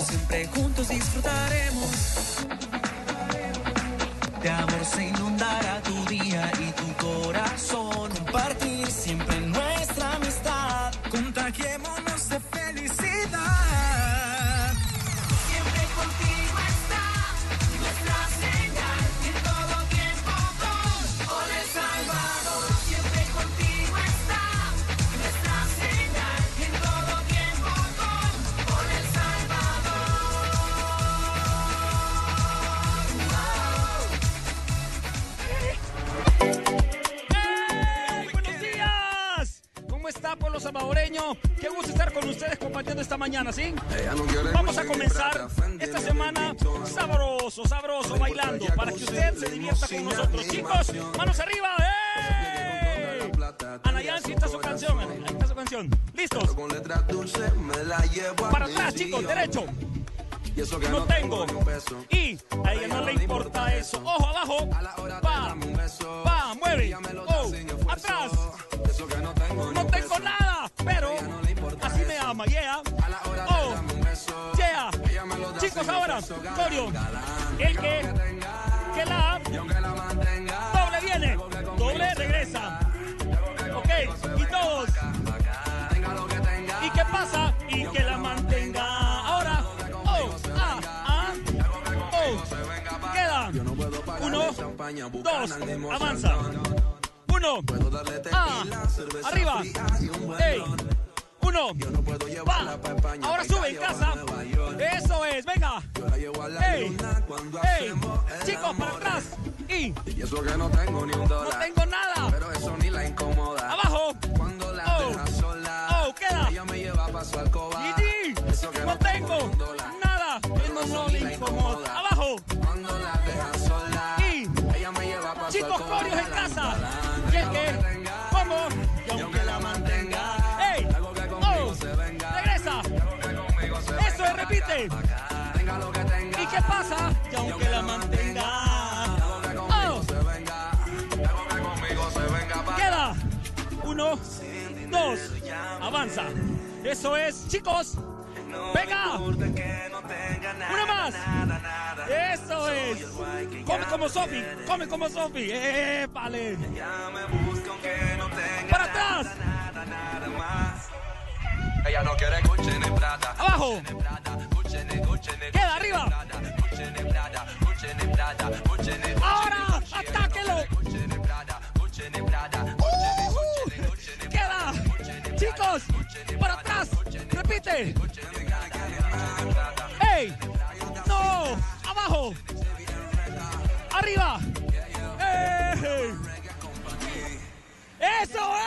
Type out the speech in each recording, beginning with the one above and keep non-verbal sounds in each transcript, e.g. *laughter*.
siempre juntos disfrutaremos. De amor se inundará tu día y tu corazón. Mañana, ¿sí? Vamos a comenzar esta semana sabroso, sabroso, bailando, para que usted se divierta con nosotros. Chicos, manos arriba, ¡eh! Anayan, sí está su canción, Anayan, está su canción. ¿Listos? Para atrás, chicos, derecho. No tengo. Y a ella no le importa eso. Ojo abajo. Va. Va, mueve. Oh, atrás. No tengo nada, pero Corio. El que, que la doble viene, doble regresa. Ok, y todos. ¿Y qué pasa? Y que la mantenga. Ahora, oh, ah, ah, oh. Queda. Uno, dos, avanza. Uno, ah, arriba. Ey, uno, va. Ahora sube en casa. Eso es, venga. Ey, ey, chicos, para atrás. Y Y eso que no tengo ni un no dólar. tengo nada. Pero eso ni la incomoda. Abajo. Cuando la Oh. sola. Oh, queda. Ella me lleva pa' su alcoba. Gigi, Eso que no tengo nada. Eso no le incomoda. Abajo. Que tenga. ¿Y qué pasa? Y aunque la mantenga. Que ¡Oh! que Queda. Uno, dos, avanza. Eso es, chicos. Venga. Una más. Eso es. Come como Sofi. Come como Sofi. Eh, vale. Para atrás. Ella no quiere ni Prada. Abajo. Queda arriba. Ahora, atáquelo. ni, Queda. Chicos, para atrás. Repite. ¡Ey! ¡No! ¡Abajo! ¡Arriba! ¡Ey! ¡Eso es!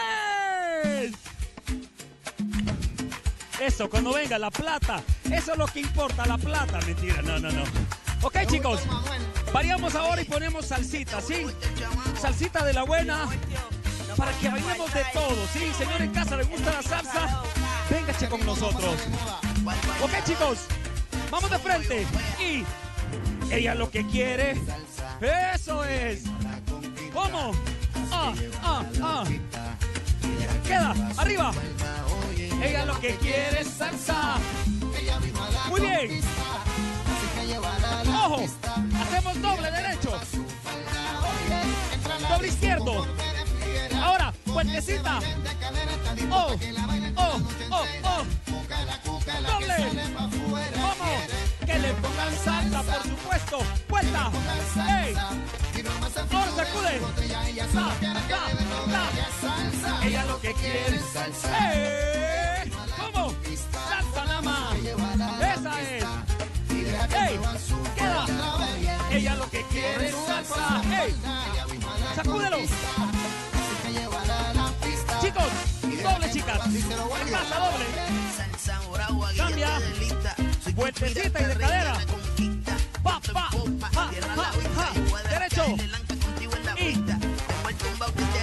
Eso, cuando venga la plata. Eso es lo que importa, la plata. Mentira, no, no, no. Ok, chicos. Variamos ahora y ponemos salsita, ¿sí? Salsita de la buena. Para que bailemos de todo, ¿sí? Señor en casa, ¿le gusta la salsa? Véngase con nosotros. Ok, chicos. Vamos de frente. Y ella lo que quiere. Eso es. ¿Cómo? Ah, ah, ah. Queda, arriba. Ella lo que quiere es salsa. Muy bien. Ojo. Hacemos doble derecho. Doble izquierdo. Ahora, puentecita. Oh, oh, oh, oh. Doble. Vamos. Que le pongan salsa, por supuesto. Vuelta. ¡Ey! Ahora sacude. Ta. Ella lo que quiere es salsa. ¡Ey! ¿Cómo? Salsa nada más. Esa es. ¡Ey! Queda. Ella lo que quiere es salsa. ¡Ey! Sacúdelo. Chicos, doble chicas. En casa doble. Cambia. Vueltecita y de cadera. Pa, pa, ja. Derecho. Y.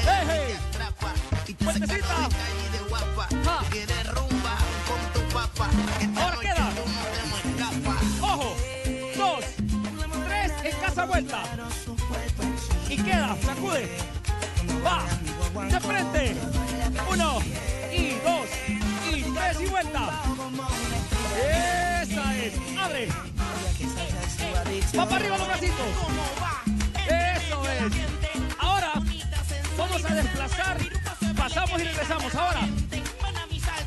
Hey. Vueltecita. Ahora queda. Ojo. Dos. Tres. En casa vuelta. Y queda. Sacude. Va. De frente. Uno. Y dos. Y tres y vuelta. Esa es. abre. Va para arriba los bracitos. Eso es. Ahora vamos a desplazar. Pasamos y regresamos. Ahora.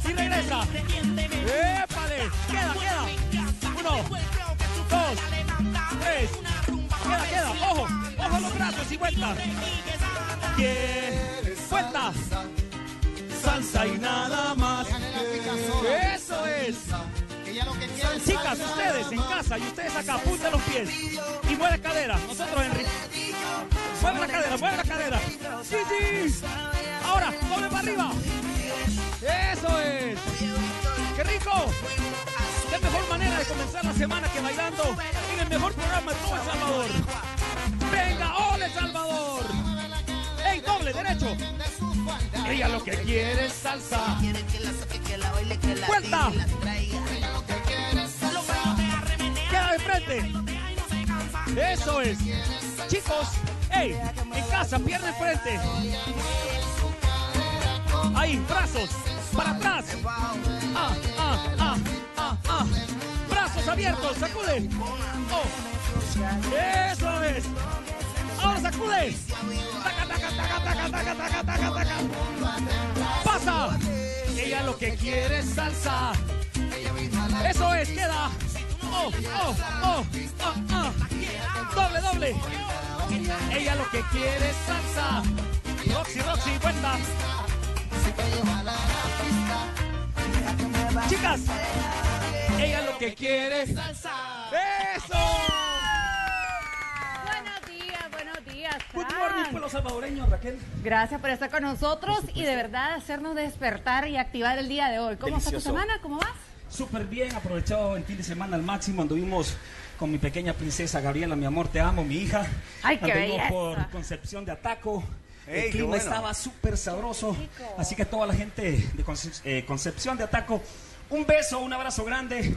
Y regresa. ¡Épale! Queda, queda. Uno, dos, tres. Queda, queda. Ojo, ojo a los brazos y vuelta. Que vuelta. Salsa y nada más. Eso es. Chicas, ustedes en casa y ustedes acá, apunten los pies y mueve cadera. Nosotros, Enrique. Mueve la cadera, mueve la cadera. Sí, sí. Ahora, doble para arriba. Eso es. ¡Qué rico! Qué mejor manera de comenzar la semana que bailando en el mejor programa de todo El Salvador. ¡Venga, ole Salvador! ¡Ey, doble, derecho! Ella lo que quiere es salsa. ¡Vuelta! Queda de frente. Eso es. Chicos, ey, en casa, pierna enfrente. Ahí, brazos, para atrás. Ah, ah, ah, ah, ah. Brazos abiertos, sacude. Oh. Eso es. Ahora sacude. Taca, taca, taca, taca, taca, taca, taca. Pasa. Ella lo que quiere es salsa. Eso es, queda. Oh, oh, oh, oh. Doble, doble. Ella lo que quiere es salsa. Roxy, Roxy, vuelta. Chicas, ella lo que quiere es salsa. ¡Eso! Buenos días, buenos días. Good morning, pueblo salvadoreño, Raquel. Gracias por estar con nosotros y de verdad hacernos despertar y activar el día de hoy. ¿Cómo está tu semana? ¿Cómo vas? Súper bien, aprovechado el fin de semana al máximo. Anduvimos con mi pequeña princesa Gabriela, mi amor, te amo, mi hija. Ay, qué Anduvimos belleza. por Concepción de Ataco. Ey, el clima bueno. estaba súper sabroso. Así que toda la gente de Conce- eh, Concepción de Ataco, un beso, un abrazo grande.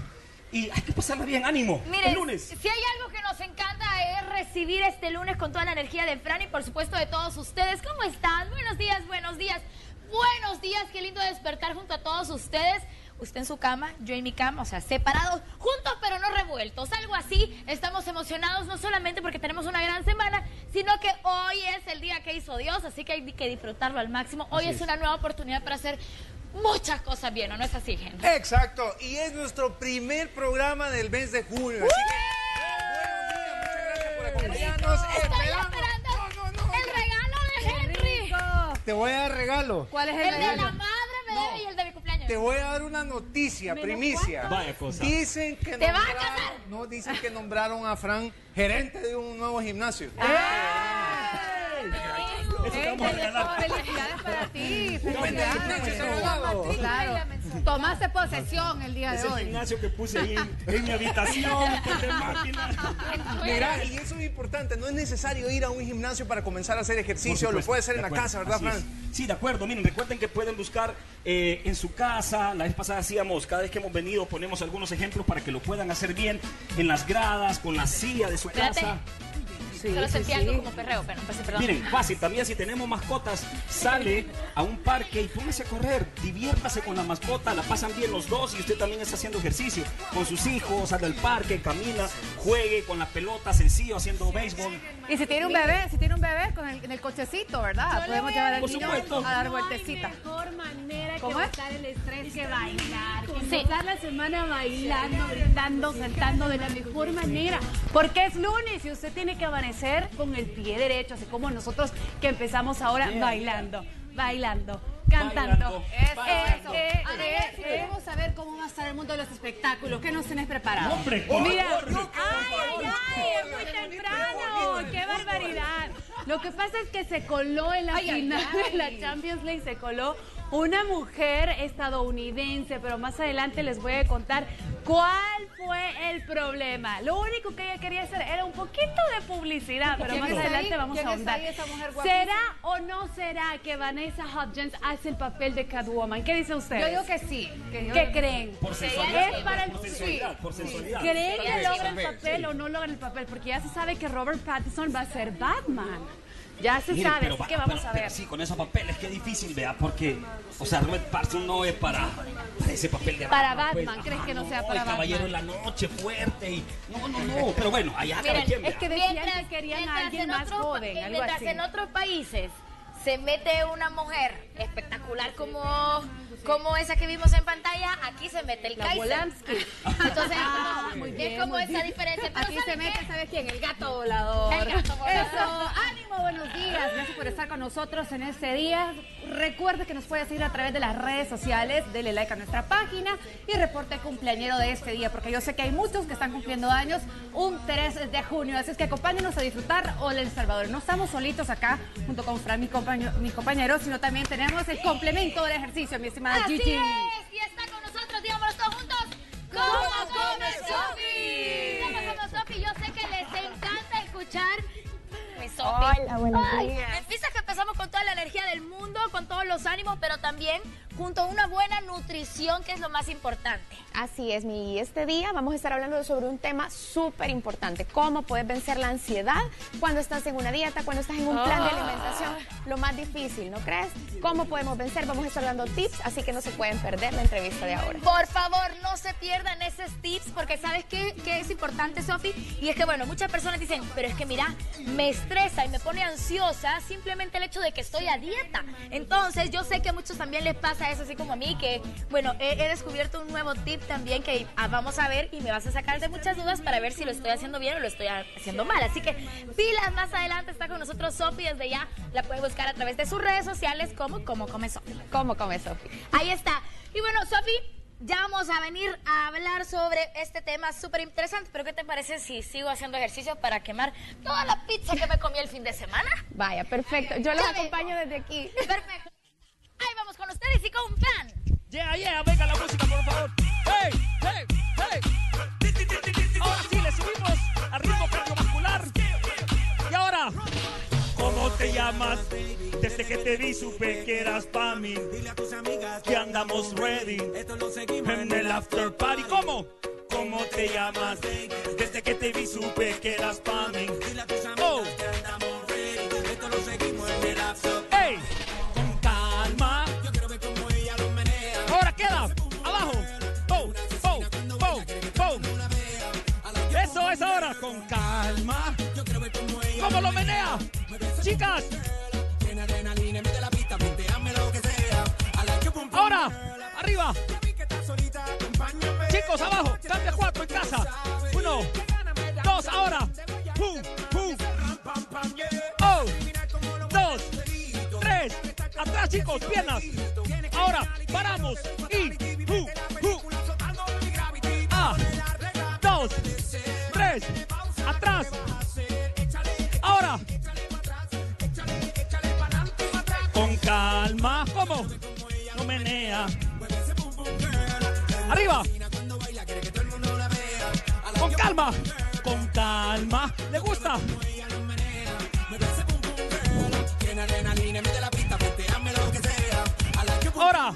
Y hay que pasarla bien, ánimo. Miren, el lunes. si hay algo que nos encanta es recibir este lunes con toda la energía de Fran y por supuesto de todos ustedes. ¿Cómo están? Buenos días, buenos días. Buenos días, qué lindo despertar junto a todos ustedes. Usted en su cama, yo en mi cama, o sea, separados, juntos pero no revueltos. Algo así. Estamos emocionados no solamente porque tenemos una gran semana, sino que hoy es el día que hizo Dios, así que hay que disfrutarlo al máximo. Hoy es es. una nueva oportunidad para hacer muchas cosas bien, ¿o no es así, gente? Exacto, y es nuestro primer programa del mes de junio. Así que, buenos días, muchas gracias por acompañarnos. Estoy Esperamos- esperando No, no, no, el regalo de Henry. Te voy a dar regalo. ¿Cuál es el, El de la regalo? madre debe y el de mi cumpleaños. Te voy a dar una noticia, primicia. Vaya cosa. Dicen que ¿Te vas a nombraron- casar? No, dicen que nombraron a Fran gerente de un nuevo gimnasio. Eso Felicidades para ti. Claro. Tomaste posesión el día de hoy. gimnasio que puse ahí en mi habitación, *laughs* máquina. Mira, y eso es importante, no es necesario ir a un gimnasio para comenzar a hacer ejercicio, lo puede hacer en la casa, ¿verdad, Fran? Sí, de acuerdo. Miren, recuerden que pueden buscar eh, en su casa. La vez pasada hacíamos, cada vez que hemos venido, ponemos algunos ejemplos para que lo puedan hacer bien en las gradas, con la silla de su Espérate. Solo sentí algo como perreo, pero pues, perdón. Miren, fácil, también si tenemos mascotas, sale a un parque y póngase a correr, diviértase con la mascota, la pasan bien los dos y usted también está haciendo ejercicio con sus hijos, sale al parque, camina, juegue con la pelota, sencillo, haciendo béisbol. Y si tiene un bebé, si tiene un bebé con el, en el cochecito, ¿verdad? Podemos llevar al niño supuesto. a dar No vueltecita. hay mejor manera que ¿Cómo es? botar el estrés que bailar. Que Sí. empezar la semana bailando, gritando, saltando de la mejor manera. Porque es lunes y usted tiene que amanecer con el pie derecho, así como nosotros que empezamos ahora bailando, bailando, cantando. Bailando, eh, eh, A ver, eh, eh. queremos saber cómo va a estar el mundo de los espectáculos, ¿qué nos tenés preparado? ¡Hombre, Mira, ay, ay, ay, es muy temprano, qué barbaridad. Lo que pasa es que se coló en la Ay, ay, final ay. de la Champions League, se coló una mujer estadounidense, pero más adelante les voy a contar cuál fue el problema. Lo único que ella quería hacer era un poquito de publicidad, pero ¿Quién más ahí? adelante vamos ¿Quién a ahondar. ¿Será o no será que Vanessa Hudgens hace el papel de Catwoman? ¿Qué dicen ustedes? Yo digo que sí. que yo- ¿Qué creen? Por sensualidad, Es para el por sensualidad, por sensualidad. ¿Creen que tal el papel sí. o no logran el papel? Porque ya se sabe que Robert Pattinson va a ser Batman. Ya se sabe, pero así va- que vamos pero- a pero ver. sí, con esos papeles, qué difícil, vea, porque, o sea, Robert Pattinson no es para, para ese papel de Para pues. Batman, ¿crees que no sea el para caballero Batman? en la noche, fuerte y... No, no, no, pero bueno, allá cada Miren, quien, es que decían que querían a mientras alguien en más joven, algo mientras así. en otros países se mete una mujer espectacular como, como esa que vimos en pantalla, aquí se mete el Kaiser. Volansky. *laughs* Entonces, Ah, es como- muy es bien, como muy esa bien. diferencia. Pero Aquí se ¿saben mete, qué? ¿sabes quién? El gato volador. El gato volador. Eso, ánimo, buenos días. Gracias por estar con nosotros en este día. Recuerde que nos puede seguir a través de las redes sociales, dele like a nuestra página y reporte cumpleañero de este día, porque yo sé que hay muchos que están cumpliendo años un 3 de junio. Así es que acompáñenos a disfrutar Hola El Salvador. No estamos solitos acá junto con Fran, mi compañero, mi compañero sino también tenemos el complemento del ejercicio, mi estimada Así Gigi. es, y está con nosotros, digámoslo todos juntos. ¿Cómo come Sofi? ¿Cómo come Sofi? Yo sé que les encanta escuchar. mi Sofi. Hola, buenos Ay, días. Empieza que empezamos con toda la energía del mundo, con todos los ánimos, pero también junto a una buena nutrición, que es lo más importante. Así es, mi este día vamos a estar hablando sobre un tema súper importante, cómo puedes vencer la ansiedad cuando estás en una dieta, cuando estás en un plan de alimentación, lo más difícil, ¿no crees? ¿Cómo podemos vencer? Vamos a estar dando tips, así que no se pueden perder la entrevista de ahora. Por favor, no se pierdan esos tips porque ¿sabes qué, qué es importante, Sofi? Y es que, bueno, muchas personas dicen, pero es que mira, me estresa y me pone ansiosa simplemente el hecho de que estoy a dieta. Entonces, yo sé que a muchos también les pasa eso, así como a mí, que, bueno, he, he descubierto un nuevo tip también que ah, vamos a ver y me vas a sacar de muchas dudas para ver si lo estoy haciendo bien o lo estoy haciendo mal. Así que, pilas, más adelante está con nosotros Sofi, desde ya la puede buscar a través de sus redes sociales como Como Come Sofi. ¿Cómo come Sofi? Ahí está. Y bueno, Sofi, ya vamos a venir a hablar sobre este tema súper interesante. Pero ¿qué te parece si sigo haciendo ejercicios para quemar toda la pizza que me comí el fin de semana? Vaya, perfecto. Yo los acompaño desde aquí. Perfecto. Ahí vamos con ustedes y con un plan. Yeah, yeah, venga la música, por favor. ¡Hey, hey, hey! Ahora sí, le subimos al ritmo cardiovascular. Y ahora, ¿cómo te llamas? Desde que te vi supe que eras pa' mí. Que andamos ready en el after party. ¿Cómo? ¿Cómo te llamas? Desde que te vi supe que eras pa' mí. Oh. ¡Ey! Con calma. Ahora queda abajo. Bow, bow, bow, bow. Eso es ahora con calma. ¿Cómo lo menea? Chicas. Ahora, arriba. Chicos, abajo. Cambia cuatro en casa. Uno, dos, ahora. Pum, pum. Oh, dos, tres. Atrás, chicos, piernas. Ahora, paramos. Y, pu, pu. Ah, dos, tres. Atrás. Calma. ¿Cómo? No menea. Arriba. Con calma. Con calma. ¿Le gusta? Ahora.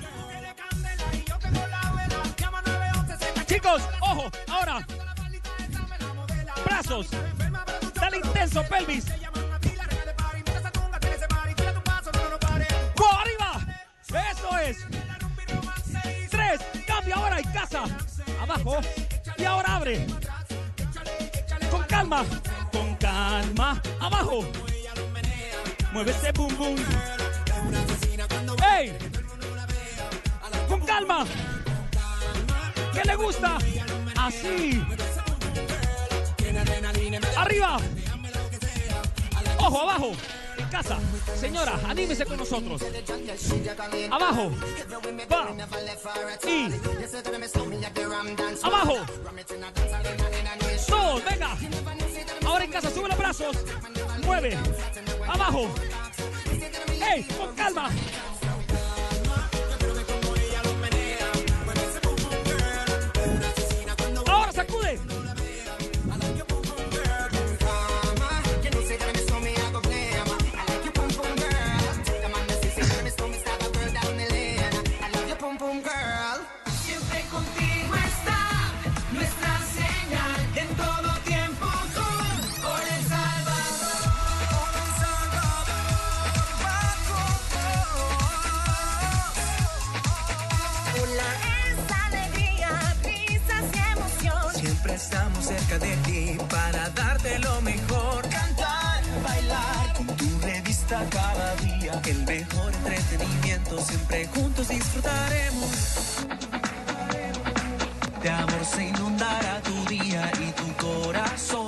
Chicos, ojo, ahora. Brazos. Dale intenso, pelvis. Es. Tres. Cambia ahora en casa. Abajo. Y ahora abre. Con calma. Con calma. Abajo. Mueve ese boom boom. ¡Ey! Con calma. ¿Qué le gusta? Así. Arriba. Ojo, abajo. En casa. Señora, anímese con nosotros. Abajo. Va. Y. Abajo. Dos, venga. Ahora en casa, sube los brazos. Mueve. Abajo. ¡Ey! Con calma. Ahora sacude. Siempre juntos disfrutaremos. De amor se inundará tu día y tu corazón.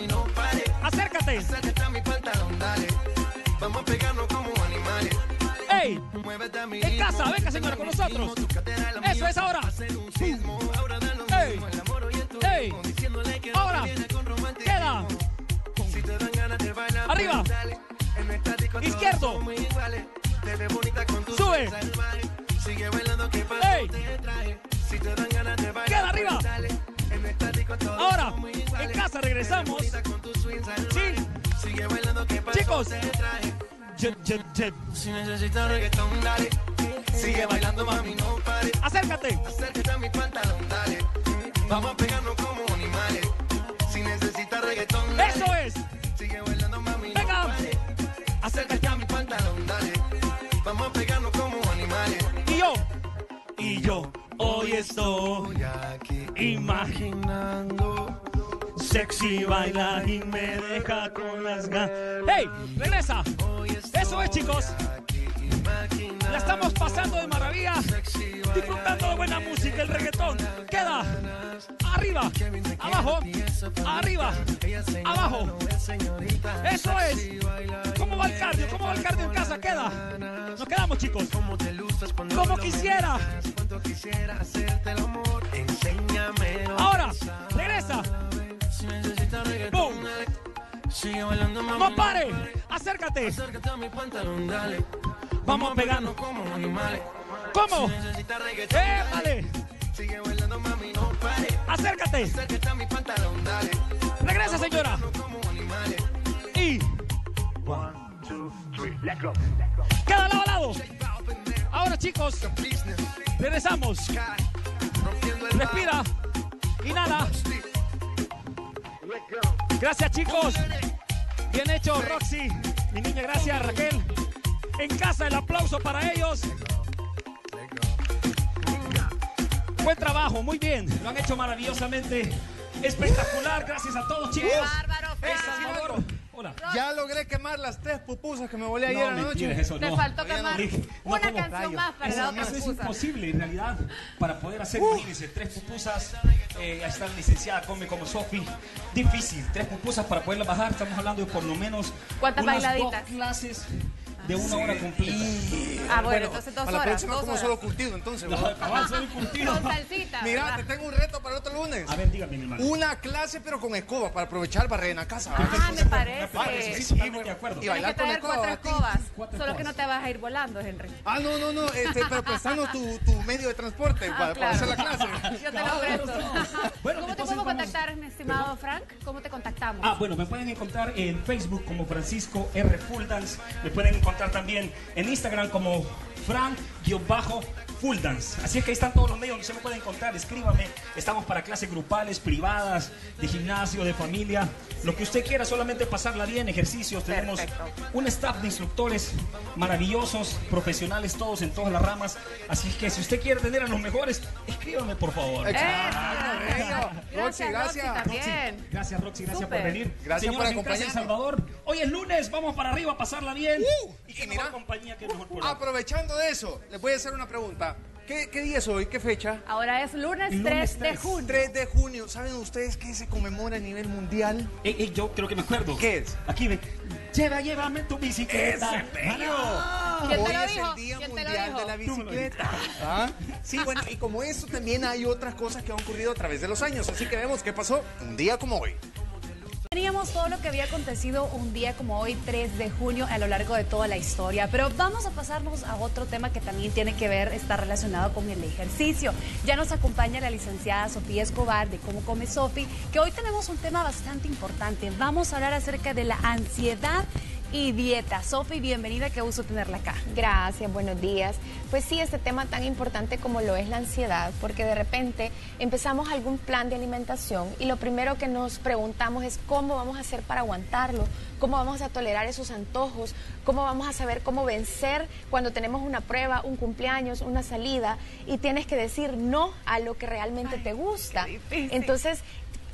Mami, no pare. Acércate. Acércate a mi pantalón, dale. Vamos a pegarnos como animales. ¡Ey! Muévete a mi En casa, venga señora con nosotros. Eso es ahora. Sismo. Ahora da lo Ey. Ey. turismo. Diciéndole que Ahora. viene con romanticismo. Queda. Si te dan ganas de bailar, Arriba. En Izquierdo. Sube. Sigue bailando que para Ey. Si te dan ganas de bailar, Queda arriba. Ahora, en casa regresamos. Sí. Sigue bailando que para Chicos. Si necesitas reggaetón, dale. Sigue bailando, mami, no pare. Acércate. Acércate a mi pantalón, dale. Vamos a pegarnos como animales. Si necesitas reggaetón, dale. Eso es. Y yo hoy estoy aquí imaginando. Sexy baila y me deja con las ganas. ¡Hey! ¡Regresa! Eso es, chicos. La estamos pasando de maravilla. Disfrutando de buena música, el reggaetón. Queda. Arriba. Abajo. Arriba. Abajo. Eso es. ¿Cómo va el cardio? ¿Cómo va el cardio en casa? Queda. Nos quedamos, chicos. Como quisiera. Ahora. Regresa. Boom. No pare. Acércate. Acércate a mi pantalón, dale. Vamos a pegarnos. como animales. ¿Cómo? ¡Eh, dale. vale! Sigue bailando, mami, no pare. Acércate. Acércate a mi pantalón, dale. Regresa, señora. Como animales. Y. Queda lado a lado. Ahora, chicos, regresamos. Respira. Inhala. Gracias, chicos. Bien hecho, Roxy. Mi niña, gracias, Raquel. En casa, el aplauso para ellos. Buen trabajo, muy bien. Lo han hecho maravillosamente. Espectacular, gracias a todos, chicos. bárbaro. Salvador. Hola. Ya logré quemar las tres pupusas que me volé ayer No, a la noche. eso Te no. faltó quemar no, una canción más para Eso, la otra eso es imposible en realidad para poder hacer, imagínense, tres pupusas, eh, la licenciada Come como Sofi, difícil, tres pupusas para poderlas bajar, estamos hablando de por lo menos ¿Cuántas unas bailaditas? dos clases de una hora completa. Ah, bueno, entonces dos Para la horas. próxima dos como horas. solo curtido, entonces. No, ¿verdad? cabal, soy curtido. Con salsita. *laughs* Mira, ¿verdad? te tengo un reto para el otro lunes. A ver, dígame, mi hermano. Una clase, pero con escoba, para aprovechar barrer en la casa. Ah, me parece. Sí, sí, totalmente bueno. de acuerdo. Y Tienes que bailar con traer escoba. cuatro escobas. Cuatro Solo que no te vas a ir volando, Henry. Ah, no, no, no, este, pero prestanos tu, tu medio de transporte para, para Ah, claro. hacer la clase. *laughs* Yo te lo presto. *laughs* Bueno, ¿Cómo te entonces podemos vamos- contactar, mi estimado Frank? ¿Cómo te contactamos? Ah, bueno, me pueden encontrar en Facebook como Francisco R. Fulldance. Me pueden encontrar también en Instagram como Frank-Fulldance. Así es que ahí están todos los medios donde se me pueden encontrar. Escríbame. Estamos para clases grupales, privadas, de gimnasio, de familia. Lo que usted quiera, solamente pasarla bien, ejercicios. Tenemos Perfecto. un staff de instructores maravillosos, profesionales todos en todas las ramas. Así es que si usted quiere tener a los mejores, escríbame por favor. Gracias, Roxy, gracias. Roxy, también. Roxy, gracias Roxy, gracias por venir. Gracias Señoras por en acompañarnos. Salvador. Hoy es lunes, vamos para arriba a pasarla bien. Uh, y y mira. compañía que mejor programa. Aprovechando de eso, les voy a hacer una pregunta. ¿Qué, qué día es hoy? ¿Qué fecha? Ahora es lunes, Lunes 3 de 3. junio. 3 de junio. ¿Saben ustedes qué se conmemora a nivel mundial? Ey, ey, yo creo que me acuerdo. ¿Qué es? Aquí ve. Lleva, llévame tu bicicleta. ¡Ese bello! ¿Quién te Hoy es dijo? el Día ¿Quién te lo Mundial dijo? de la me Bicicleta. ¿Ah? Sí, bueno, y como eso también hay otras cosas que han ocurrido a través de los años. Así que vemos qué pasó un día como hoy. Teníamos todo lo que había acontecido un día como hoy, 3 de junio, a lo largo de toda la historia. Pero vamos a pasarnos a otro tema que también tiene que ver, está relacionado con el ejercicio. Ya nos acompaña la licenciada Sofía Escobar de Cómo Come Sofi, que hoy tenemos un tema bastante importante. Vamos a hablar acerca de la ansiedad y dieta. Sofi, bienvenida, qué gusto tenerla acá. Gracias, buenos días. Pues sí, este tema tan importante como lo es la ansiedad, porque de repente empezamos algún plan de alimentación y lo primero que nos preguntamos es cómo vamos a hacer para aguantarlo, cómo vamos a tolerar esos antojos, cómo vamos a saber cómo vencer cuando tenemos una prueba, un cumpleaños, una salida y tienes que decir no a lo que realmente te gusta. Entonces,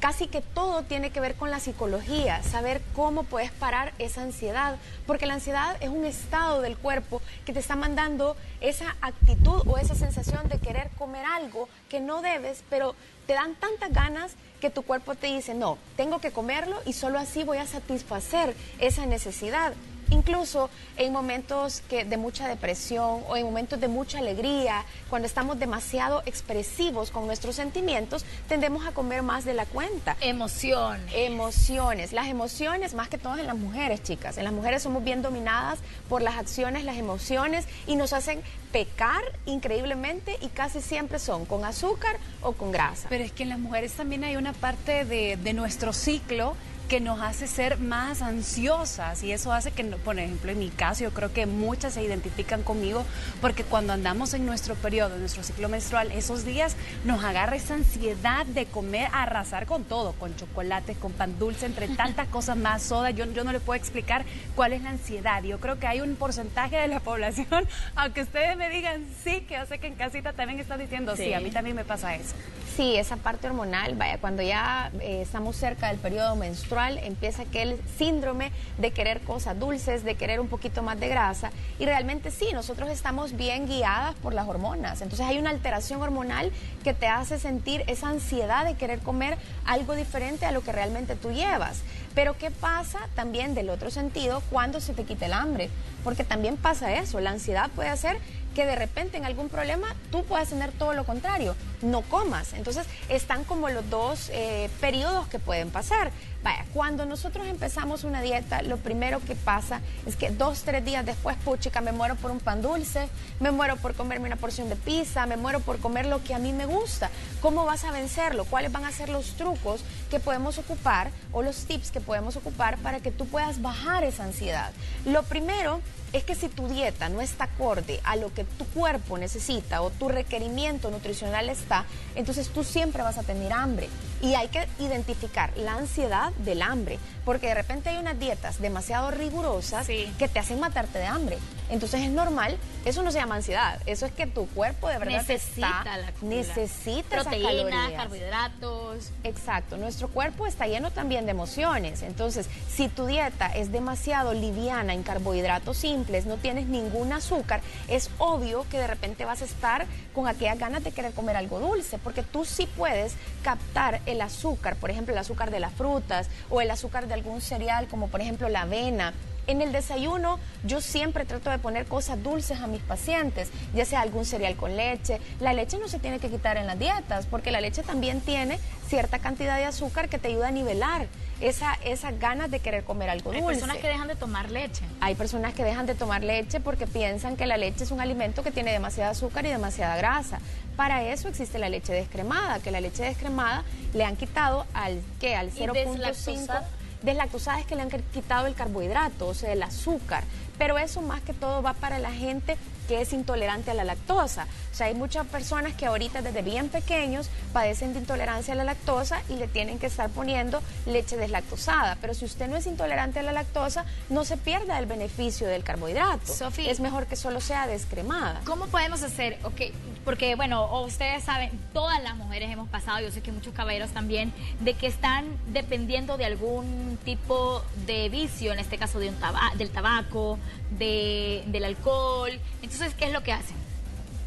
casi que todo tiene que ver con la psicología, saber cómo puedes parar esa ansiedad, porque la ansiedad es un estado del cuerpo que te está mandando esa actitud o esa sensación de querer comer algo que no debes, pero te dan tantas ganas que tu cuerpo te dice, no, tengo que comerlo y solo así voy a satisfacer esa necesidad. Incluso en momentos que, de mucha depresión o en momentos de mucha alegría, cuando estamos demasiado expresivos con nuestros sentimientos, tendemos a comer más de la cuenta. Emoción. Emociones, las emociones más que todo en las mujeres, chicas. En las mujeres somos bien dominadas por las acciones, las emociones y nos hacen pecar increíblemente y casi siempre son con azúcar o con grasa. Pero es que en las mujeres también hay una parte de, de nuestro ciclo que nos hace ser más ansiosas y eso hace que, por ejemplo, en mi caso, yo creo que muchas se identifican conmigo porque cuando andamos en nuestro periodo, en nuestro ciclo menstrual, esos días nos agarra esa ansiedad de comer, arrasar con todo, con chocolates, con pan dulce, entre *laughs* tantas cosas más, soda. Yo, yo no le puedo explicar cuál es la ansiedad. Yo creo que hay un porcentaje de la *laughs* población, aunque ustedes me digan sí, que yo sé que en casita también están diciendo sí, Sí. a mí también me pasa eso. Sí, esa parte hormonal, vaya, cuando ya eh, estamos cerca del periodo menstrual, empieza aquel síndrome de querer cosas dulces, de querer un poquito más de grasa. Y realmente sí, nosotros estamos bien guiadas por las hormonas. Entonces hay una alteración hormonal que te hace sentir esa ansiedad de querer comer algo diferente a lo que realmente tú llevas. Pero ¿qué pasa también del otro sentido cuando se te quita el hambre? Porque también pasa eso, la ansiedad puede hacer que de repente en algún problema tú puedas tener todo lo contrario, no comas. Entonces están como los dos eh, periodos que pueden pasar. Vaya, cuando nosotros empezamos una dieta, lo primero que pasa es que dos, tres días después, puchica, me muero por un pan dulce, me muero por comerme una porción de pizza, me muero por comer lo que a mí me gusta. ¿Cómo vas a vencerlo? ¿Cuáles van a ser los trucos que podemos ocupar o los tips que podemos ocupar para que tú puedas bajar esa ansiedad? Lo primero es que si tu dieta no está acorde a lo que tu cuerpo necesita o tu requerimiento nutricional está, entonces tú siempre vas a tener hambre. Y hay que identificar la ansiedad del hambre, porque de repente hay unas dietas demasiado rigurosas Sí. que te hacen matarte de hambre. Entonces es normal, eso no se llama ansiedad, eso es que tu cuerpo de verdad Necesita está, la necesita Proteínas, carbohidratos. Exacto, nuestro cuerpo está lleno también de emociones. Entonces, si tu dieta es demasiado liviana en carbohidratos simples, no tienes ningún azúcar, es obvio que de repente vas a estar con aquellas ganas de querer comer algo dulce, porque tú sí puedes captar el azúcar, por ejemplo, el azúcar de las frutas o el azúcar de algún cereal, como por ejemplo la avena En el desayuno yo siempre trato de poner cosas dulces a mis pacientes, ya sea algún cereal con leche. La leche no se tiene que quitar en las dietas porque la leche también tiene cierta cantidad de azúcar que te ayuda a nivelar esa, esas ganas de querer comer algo Hay dulce. personas que dejan de tomar leche. Hay personas que dejan de tomar leche porque piensan que la leche es un alimento que tiene demasiada azúcar y demasiada grasa. Para eso existe la leche descremada, que la leche descremada le han quitado al que al ¿Y 0.5 deslactosada? deslactosada es que le han quitado el carbohidrato, o sea, el azúcar. Pero eso más que todo va para la gente que es intolerante a la lactosa. O sea, hay muchas personas que ahorita desde bien pequeños padecen de intolerancia a la lactosa y le tienen que estar poniendo leche deslactosada. Pero si usted no es intolerante a la lactosa, no se pierda el beneficio del carbohidrato. Sofi. es mejor que solo sea descremada. ¿Cómo podemos hacer? Ok, porque bueno, ustedes saben, todas las mujeres hemos pasado, yo sé que muchos caballeros también, de que están dependiendo de algún tipo de vicio, en este caso de un taba- del tabaco, de, del alcohol. Entonces, ¿qué es lo que hacen?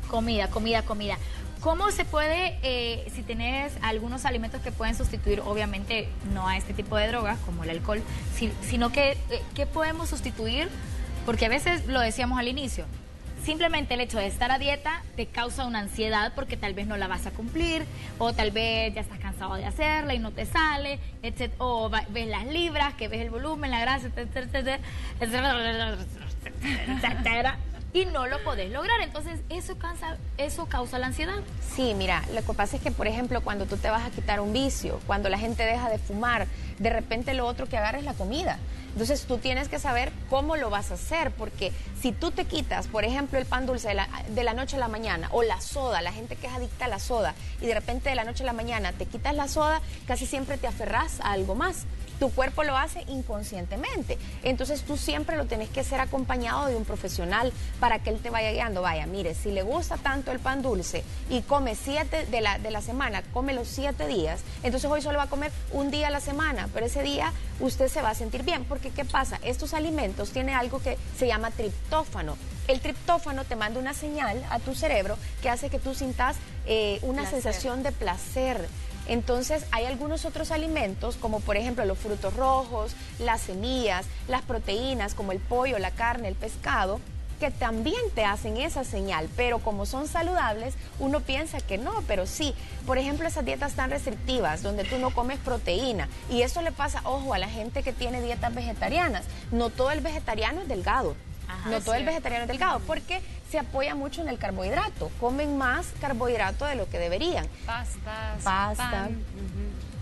Comida, comida, comida. ¿Cómo se puede, eh, si tenés algunos alimentos que pueden sustituir, obviamente no a este tipo de drogas como el alcohol, si- sino que, eh, ¿qué podemos sustituir? Porque a veces lo decíamos al inicio, simplemente el hecho de estar a dieta te causa una ansiedad porque tal vez no la vas a cumplir o tal vez ya estás cansado de hacerla y no te sale, etc. O va- ves las libras, que ves el volumen, la grasa, etcétera, etcétera, etcétera, etcétera, y no lo podés lograr. Entonces, eso, cansa, eso causa la ansiedad. Sí, mira, lo que pasa es que, por ejemplo, cuando tú te vas a quitar un vicio, cuando la gente deja de fumar, de repente lo otro que agarra es la comida. Entonces tú tienes que saber cómo lo vas a hacer, porque si tú te quitas, por ejemplo, el pan dulce de la, de la noche a la mañana o la soda, la gente que es adicta a la soda, y de repente de la noche a la mañana te quitas la soda, casi siempre te aferras a algo más. Tu cuerpo lo hace inconscientemente. Entonces tú siempre lo tenés que ser acompañado de un profesional para que él te vaya guiando. Vaya, mire, si le gusta tanto el pan dulce y come siete de la, de la semana, come los siete días, entonces hoy solo va a comer un día a la semana, pero ese día usted se va a sentir bien. Porque ¿qué pasa? Estos alimentos tienen algo que se llama triptófano. El triptófano te manda una señal a tu cerebro que hace que tú sintas eh, una Placer. sensación de placer. Entonces hay algunos otros alimentos, como por ejemplo los frutos rojos, las semillas, las proteínas, como el pollo, la carne, el pescado, que también te hacen esa señal, pero como son saludables, uno piensa que no, pero sí. Por ejemplo, esas dietas tan restrictivas, donde tú no comes proteína, y eso le pasa, ojo, a la gente que tiene dietas vegetarianas. No todo el vegetariano es delgado. Ajá, no todo el vegetariano es delgado, porque se apoya mucho en el carbohidrato. Comen más carbohidrato de lo que deberían Pastas, pasta, pan.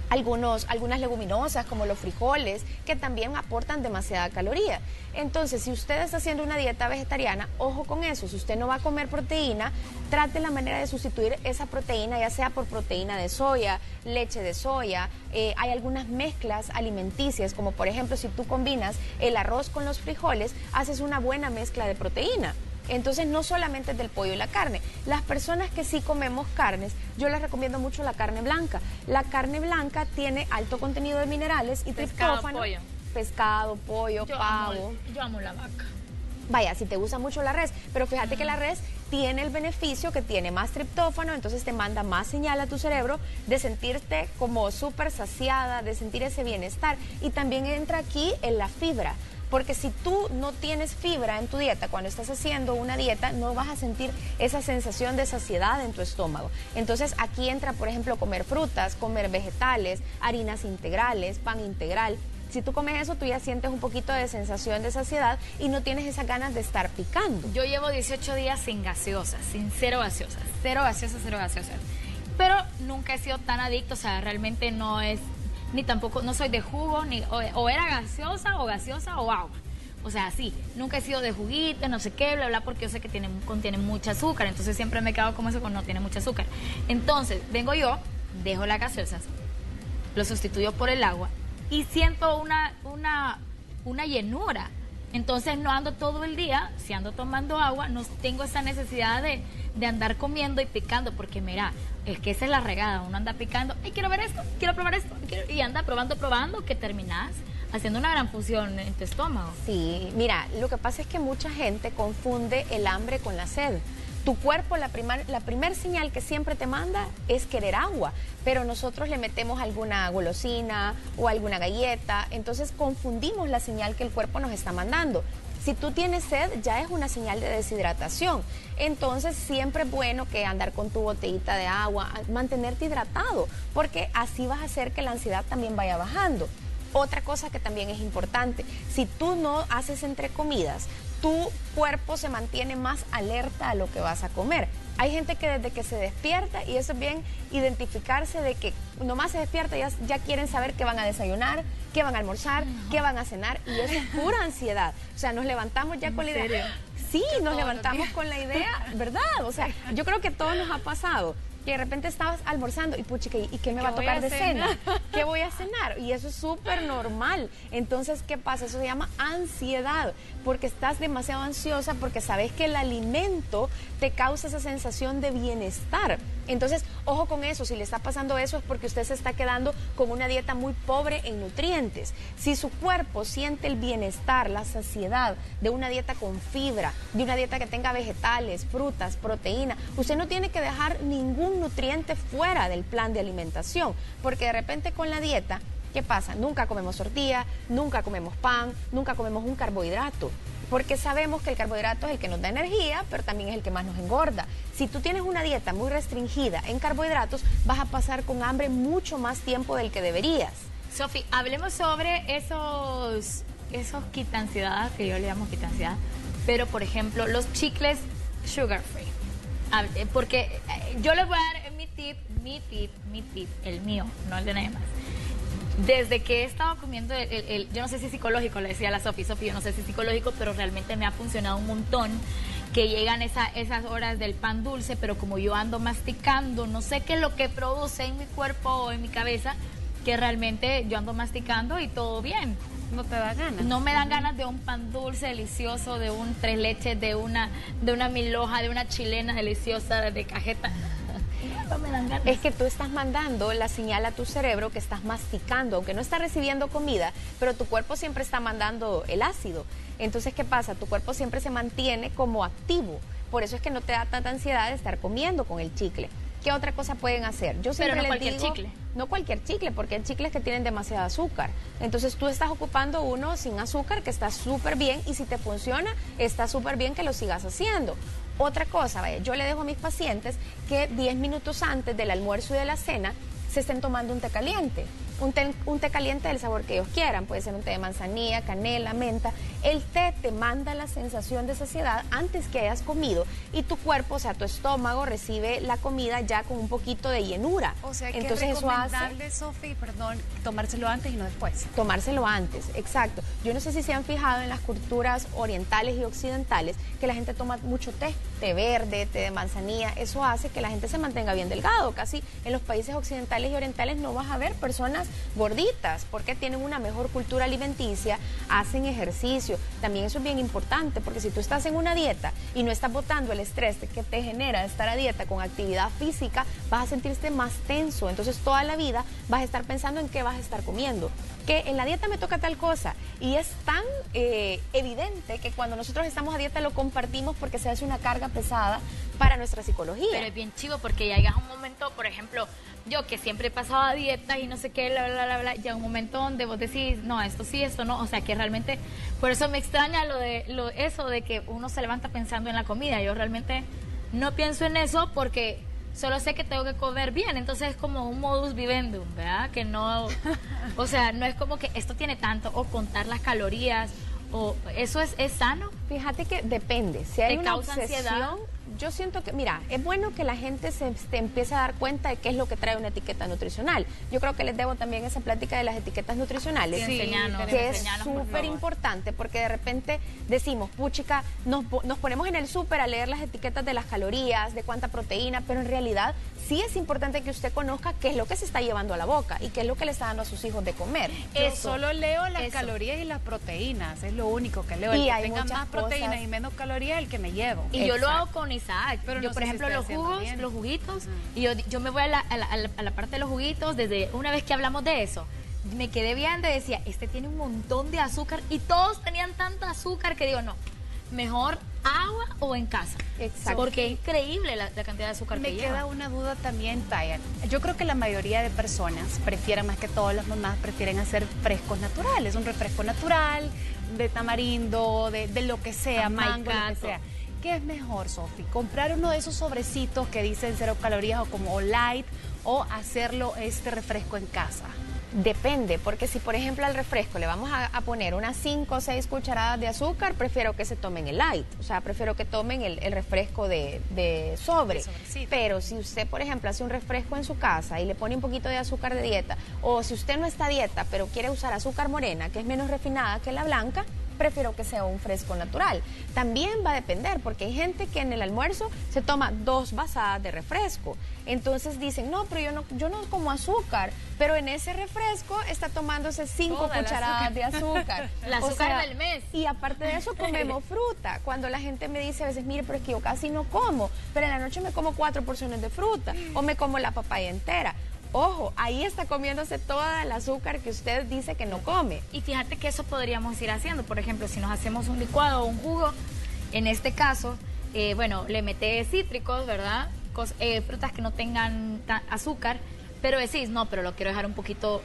Algunos, algunas leguminosas como los frijoles, que también aportan demasiada caloría. Entonces, si usted está haciendo una dieta vegetariana, ojo con eso, si usted no va a comer proteína, trate la manera de sustituir esa proteína, ya sea por proteína de soya, leche de soya, eh, hay algunas mezclas alimenticias, como por ejemplo si tú combinas el arroz con los frijoles, haces una buena mezcla de proteína. Entonces no solamente es del pollo y la carne. Las personas que sí comemos carnes, yo les recomiendo mucho la carne blanca. La carne blanca tiene alto contenido de minerales y Pescado, triptófano. pollo. Pescado, pollo, Yo pavo. amo, yo amo la vaca. Vaya, si te gusta mucho la res, pero fíjate que la res tiene el beneficio que tiene más triptófano, entonces te manda más señal a tu cerebro de sentirte como súper saciada, de sentir ese bienestar. Y también entra aquí en la fibra. Porque si tú no tienes fibra en tu dieta, cuando estás haciendo una dieta, no vas a sentir esa sensación de saciedad en tu estómago. Entonces aquí entra, por ejemplo, comer frutas, comer vegetales, harinas integrales, pan integral. Si tú comes eso, tú ya sientes un poquito de sensación de saciedad y no tienes esas ganas de estar picando. Yo llevo 18 días sin gaseosas, sin cero gaseosas, cero gaseosas, cero gaseosas. Pero nunca he sido tan adicto, o sea, realmente no es, ni tampoco, no soy de jugo, ni, o, era gaseosa, o gaseosa, o agua. O sea, sí, nunca he sido de juguito, no sé qué, bla, bla, porque yo sé que tiene, contiene mucha azúcar, entonces siempre me he quedado como eso cuando no tiene mucha azúcar. Entonces, vengo yo, dejo las gaseosas, lo sustituyo por el agua y siento una, una, una llenura. Entonces no ando todo el día, si ando tomando agua, no tengo esa necesidad de, de andar comiendo y picando, porque mira, es que esa es la regada, uno anda picando, ay, quiero ver esto, quiero probar esto, quiero-", y anda probando, probando, que terminas haciendo una gran fusión en tu estómago. Sí, mira, lo que pasa es que mucha gente confunde el hambre con la sed. Tu cuerpo, la primer, la primer señal que siempre te manda es querer agua, pero nosotros le metemos alguna golosina o alguna galleta, entonces confundimos la señal que el cuerpo nos está mandando. Si tú tienes sed, ya es una señal de deshidratación. Entonces, siempre es bueno que andar con tu botellita de agua, mantenerte hidratado, porque así vas a hacer que la ansiedad también vaya bajando. Otra cosa que también es importante, si tú no haces entre comidas, tu cuerpo se mantiene más alerta a lo que vas a comer. Hay gente que desde que se despierta, y eso es bien identificarse de que nomás se despierta, ya, ya quieren saber qué van a desayunar, qué van a almorzar, qué van a cenar, y eso es pura ansiedad. O sea, nos levantamos ya con la idea. Sí, nos levantamos con la idea, ¿verdad? O sea, yo creo que todo nos ha pasado. Que de repente estabas almorzando y puchica, ¿y qué me va a tocar a de cena? *laughs* ¿Qué voy a cenar? Y eso es súper normal. Entonces, ¿qué pasa? Eso se llama ansiedad, porque estás demasiado ansiosa porque sabes que el alimento te causa esa sensación de bienestar. Entonces, ojo con eso, si le está pasando eso es porque usted se está quedando con una dieta muy pobre en nutrientes. Si su cuerpo siente el bienestar, la saciedad de una dieta con fibra, de una dieta que tenga vegetales, frutas, proteína, usted no tiene que dejar ningún nutriente fuera del plan de alimentación, porque de repente con la dieta ¿Qué pasa? Nunca comemos tortilla, nunca comemos pan, nunca comemos un carbohidrato. Porque sabemos que el carbohidrato es el que nos da energía, pero también es el que más nos engorda. Si tú tienes una dieta muy restringida en carbohidratos, vas a pasar con hambre mucho más tiempo del que deberías. Sofi, hablemos sobre esos, esos quitansiedad, que yo le llamo quitansiedad, pero por ejemplo, los chicles sugar free. Hab- eh, Porque eh, yo les voy a dar mi tip, mi tip, mi tip, el mío, no el de nadie más. Desde que he estado comiendo el, yo no sé si psicológico, le decía a la Sofi, Sofi, yo no sé si psicológico, pero realmente me ha funcionado un montón que llegan esa- esas horas del pan dulce, pero como yo ando masticando, no sé qué es lo que produce en mi cuerpo o en mi cabeza, que realmente yo ando masticando y todo bien. No te da ganas. No me dan ganas de un pan dulce delicioso, de un tres leches, de una, de una milhoja, de una chilena deliciosa, de cajeta. No me dan ganas. Es que tú estás mandando la señal a tu cerebro que estás masticando, aunque no estás recibiendo comida, pero tu cuerpo siempre está mandando el ácido. Entonces, ¿qué pasa? Tu cuerpo siempre se mantiene como activo. Por eso es que no te da tanta ansiedad de estar comiendo con el chicle. ¿Qué otra cosa pueden hacer? Yo siempre no les cualquier digo, chicle. No cualquier chicle, porque hay chicles que tienen demasiado azúcar. Entonces tú estás ocupando uno sin azúcar que está súper bien y si te funciona, está súper bien que lo sigas haciendo. Otra cosa, vaya, yo le dejo a mis pacientes que 10 minutos antes del almuerzo y de la cena se estén tomando un té caliente. Un té, un té caliente del sabor que ellos quieran, puede ser un té de manzanilla, canela, menta. El té te manda la sensación de saciedad antes que hayas comido y tu cuerpo, o sea, tu estómago recibe la comida ya con un poquito de llenura. O sea, que Entonces es recomendable, Sofi, perdón, tomárselo antes y no después. tomárselo antes, exacto. Yo no sé si se han fijado en las culturas orientales y occidentales que la gente toma mucho té, té verde, té de manzanilla, eso hace que la gente se mantenga bien delgado. Casi en los países occidentales y orientales no vas a ver personas gorditas porque tienen una mejor cultura alimenticia, hacen ejercicio. También eso es bien importante porque si tú estás en una dieta y no estás botando el estrés que te genera estar a dieta con actividad física, vas a sentirte más tenso. Entonces toda la vida vas a estar pensando en qué vas a estar comiendo que en la dieta me toca tal cosa y es tan eh, evidente que cuando nosotros estamos a dieta lo compartimos porque se hace una carga pesada para nuestra psicología. Pero es bien chivo porque llegas a un momento, por ejemplo, yo que siempre he pasado a dietas y no sé qué, bla, bla, bla, bla, llega un momento donde vos decís, no, esto sí, esto no, o sea que realmente, por eso me extraña lo de lo, eso de que uno se levanta pensando en la comida, yo realmente no pienso en eso porque solo sé que tengo que comer bien, entonces es como un modus vivendum, ¿verdad? Que no, o sea, no es como que esto tiene tanto, o contar las calorías, o eso es, es sano. Fíjate que depende. Si hay ¿Te una obsesión, ansiedad? Yo siento que, mira, es bueno que la gente se, se empiece a dar cuenta de qué es lo que trae una etiqueta nutricional. Yo creo que les debo también esa plática de las etiquetas nutricionales. Sí, enseñanos, que es por súper importante porque de repente decimos, puchica, nos, nos ponemos en el súper a leer las etiquetas de las calorías, de cuánta proteína, pero en realidad sí es importante que usted conozca qué es lo que se está llevando a la boca y qué es lo que le está dando a sus hijos de comer. Yo Eso. solo leo las Eso. calorías y las proteínas, es lo único que leo. Y el que hay tenga más proteínas cosas. y menos calorías, el que me llevo. Y yo lo hago con Isaac. Pero yo, no por si ejemplo, estoy los jugos, bien. los juguitos, y yo, yo me voy a la, a la- a la- a la parte de los juguitos desde una vez que hablamos de eso. Me quedé viendo y decía, este tiene un montón de azúcar y todos tenían tanta azúcar que digo, no, mejor agua o en casa. Exacto. Porque es increíble la, la cantidad de azúcar Me que queda lleva. una duda también, Tayan. Yo creo que la mayoría de personas prefieren, más que todas las mamás, prefieren hacer frescos naturales. Un refresco natural, de tamarindo, de, de lo que sea, mango, lo que sea. ¿Qué es mejor, Sofi? ¿Comprar uno de esos sobrecitos que dicen cero calorías o como o light o hacerlo este refresco en casa? Depende, porque si por ejemplo al refresco le vamos a, a poner unas 5 o 6 cucharadas de azúcar, prefiero que se tomen el light, o sea, prefiero que tomen el, el refresco de, de sobre. Pero si usted, por ejemplo, hace un refresco en su casa y le pone un poquito de azúcar de dieta, o si usted no está a dieta, pero quiere usar azúcar morena, que es menos refinada que la blanca, prefiero que sea un fresco natural. También va a depender, porque hay gente que en el almuerzo se toma dos basadas de refresco. Entonces dicen, no, pero yo no, yo no como azúcar, pero en ese refresco está tomándose cinco Toda cucharadas de azúcar. El azúcar *laughs* del mes. Y aparte de eso comemos *laughs* fruta. Cuando la gente me dice a veces, mire, pero es que yo casi no como, pero en la noche me como cuatro porciones de fruta o me como la papaya entera. Ojo, ahí está comiéndose toda el azúcar que usted dice que no come. Y fíjate que eso podríamos ir haciendo. Por ejemplo, si nos hacemos un licuado o un jugo, en este caso, eh, bueno, le metes cítricos, ¿verdad? Cos- eh, frutas que no tengan azúcar, pero decís, no, pero lo quiero dejar un poquito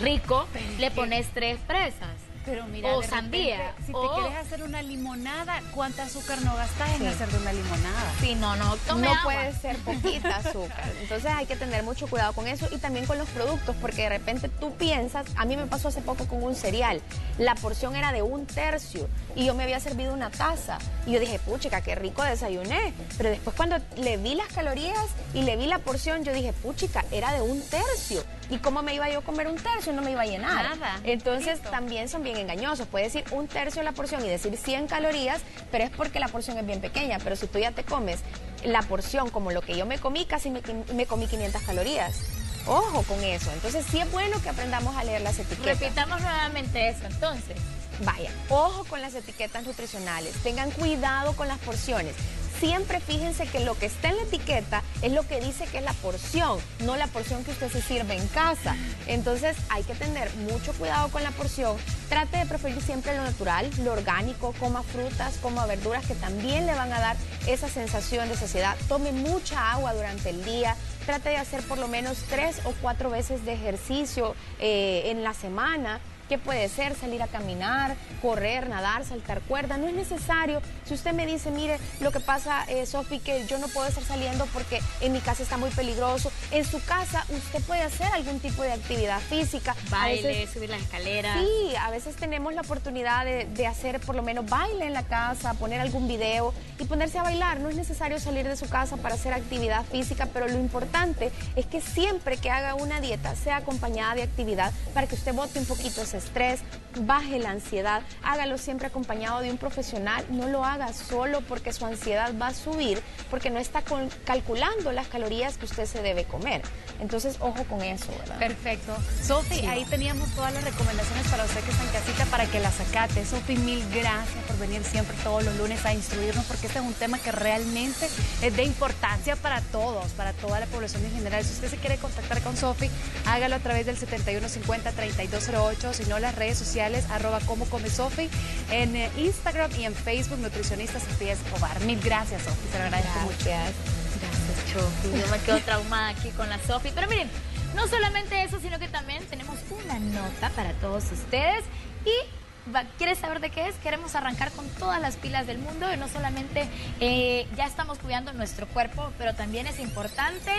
rico, le pones tres fresas. Pero mira, O de sandía, repente, si o- te quieres hacer una limonada, ¿cuánta azúcar no gastas en hacer de una limonada? Sí, no, no, tome no agua. puede ser poquita azúcar. Entonces hay que tener mucho cuidado con eso y también con los productos, porque de repente tú piensas, a mí me pasó hace poco con un cereal, la porción era de un tercio y yo me había servido una taza y yo dije, puchica, qué rico desayuné. Pero después cuando le vi las calorías y le vi la porción, yo dije, puchica, era de un tercio. ¿Y cómo me iba yo a comer un tercio? No me iba a llenar. Nada. Entonces también son bien engañosos. Puede decir un tercio de la porción y decir 100 calorías, pero es porque la porción es bien pequeña. Pero si tú ya te comes la porción como lo que yo me comí, casi me, me comí 500 calorías. Ojo con eso. Entonces sí es bueno que aprendamos a leer las etiquetas. Repitamos nuevamente eso, entonces. Vaya, ojo con las etiquetas nutricionales, tengan cuidado con las porciones. Siempre fíjense que lo que está en la etiqueta es lo que dice que es la porción, no la porción que usted se sirve en casa. Entonces hay que tener mucho cuidado con la porción. Trate de preferir siempre lo natural, lo orgánico, coma frutas, coma verduras que también le van a dar esa sensación de saciedad. Tome mucha agua durante el día. Trate de hacer por lo menos tres o cuatro veces de ejercicio eh, en la semana. ¿Qué puede ser? Salir a caminar, correr, nadar, saltar cuerda. No es necesario. Si usted me dice, mire, lo que pasa, eh, Sofi, que yo no puedo estar saliendo porque en mi casa está muy peligroso. En su casa usted puede hacer algún tipo de actividad física. Baile, veces- subir las escaleras. Sí, a veces tenemos la oportunidad de, de hacer por lo menos baile en la casa, poner algún video y ponerse a bailar. No es necesario salir de su casa para hacer actividad física, pero lo importante es que siempre que haga una dieta sea acompañada de actividad para que usted bote un poquito ese estrés, baje la ansiedad, hágalo siempre acompañado de un profesional, no lo haga solo porque su ansiedad va a subir porque no está con- calculando las calorías que usted se debe comer. Entonces, ojo con eso, ¿verdad? Perfecto. Sofi, ahí teníamos todas las recomendaciones para usted que está en casita para que las acate. Sofi, mil gracias por venir siempre todos los lunes a instruirnos porque este es un tema que realmente es de importancia para todos, para toda la población en general. Si usted se quiere contactar con Sofi, hágalo a través del 7150-3208, si no las redes sociales, arroba como come Sofi, en eh, Instagram y en Facebook, nutricionista Sofía Escobar. Mil gracias, Sofi, se lo agradezco mucho. Gracias. Gracias, Chofi. Yo me quedo traumada aquí con la Sofi. Pero miren, no solamente eso, sino que también tenemos una nota para todos ustedes. Y ¿quieres saber de qué es? Queremos arrancar con todas las pilas del mundo. Y no solamente eh, ya estamos cuidando nuestro cuerpo, pero también es importante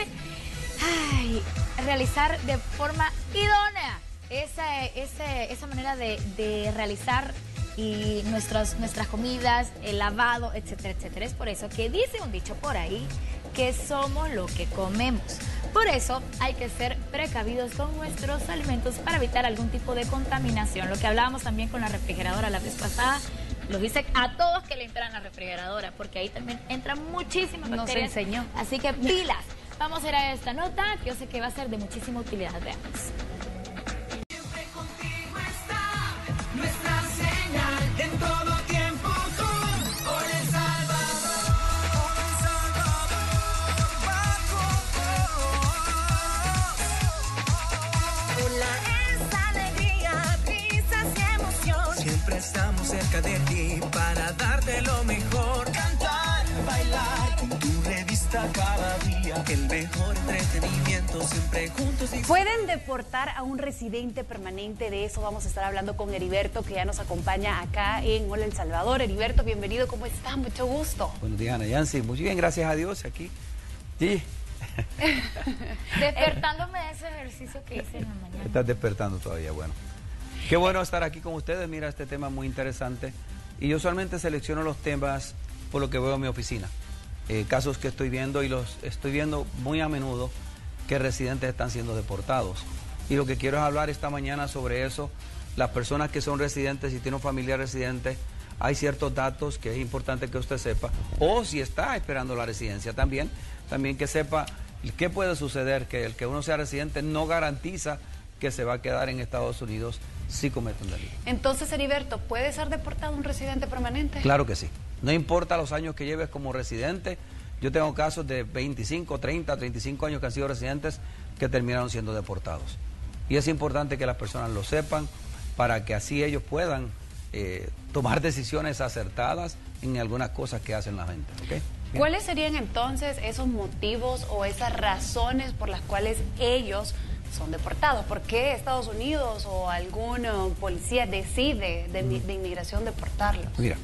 realizar de forma idónea esa, esa, esa manera de, de realizar y nuestras, nuestras comidas, el lavado, etcétera, etcétera. Es por eso que dice un dicho por ahí que somos lo que comemos. Por eso hay que ser precavidos con nuestros alimentos para evitar algún tipo de contaminación. Lo que hablábamos también con la refrigeradora la vez pasada, los dice a todos que limpiaran la refrigeradora, porque ahí también entran muchísimas Nos bacterias. enseñó. Así que pilas. Vamos a ir a esta nota que yo sé que va a ser de muchísima utilidad. Veamos. En todo tiempo con Por El Salvador. Por El Salvador, Hola, Es alegría, risas y emoción. siempre estamos cerca de ti para darte lo mejor. Cantar, bailar, tu revista cada día. El entretenimiento siempre juntos y Pueden deportar a un residente permanente, de eso vamos a estar hablando con Heriberto, que ya nos acompaña acá en Hola El Salvador. Heriberto, bienvenido, ¿cómo está? Mucho gusto. Buenos días, Ana Yancy. Muy bien, gracias a Dios aquí. Sí, *laughs* Despertándome de ese ejercicio que hice en la mañana. estás despertando todavía, bueno. Qué bueno estar aquí con ustedes. Mira, este tema es muy interesante. Y yo usualmente selecciono los temas por lo que veo en mi oficina. Eh, casos que estoy viendo y los estoy viendo muy a menudo que residentes están siendo deportados. Y lo que quiero es hablar esta mañana sobre eso. Las personas que son residentes y tienen un familiar residente, hay ciertos datos que es importante que usted sepa. O si está esperando la residencia también, también que sepa qué puede suceder, que el que uno sea residente no garantiza que se va a quedar en Estados Unidos si comete un delito. Entonces, Heriberto, ¿puede ser deportado un residente permanente? Claro que sí. No importa los años que lleves como residente. Yo tengo casos de 25, 30, 35 años que han sido residentes que terminaron siendo deportados. Y es importante que las personas lo sepan para que así ellos puedan eh, tomar *laughs* decisiones acertadas en algunas cosas que hacen la gente. ¿Cuáles serían entonces esos motivos o esas razones por las cuales ellos son deportados? ¿Por qué Estados Unidos o algún eh, policía decide de, de inmigración deportarlos? Mira,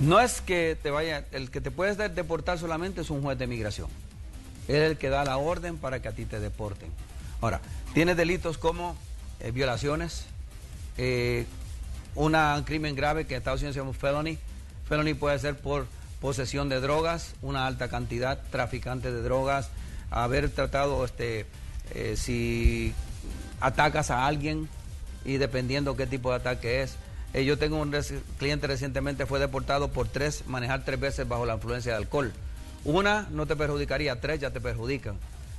no es que te vaya, el que te puedes de- deportar solamente es un juez de migración. Es el que da la orden para que a ti te deporten. Ahora, tienes delitos como eh, violaciones, eh, un crimen grave que en Estados Unidos se llama felony. Felony puede ser por posesión de drogas, una alta cantidad, traficante de drogas, haber tratado, este, eh, si atacas a alguien y dependiendo qué tipo de ataque es. Eh, yo tengo un reci- cliente recientemente fue deportado por tres, manejar tres veces bajo la influencia de alcohol. Una no te perjudicaría, tres ya te perjudican.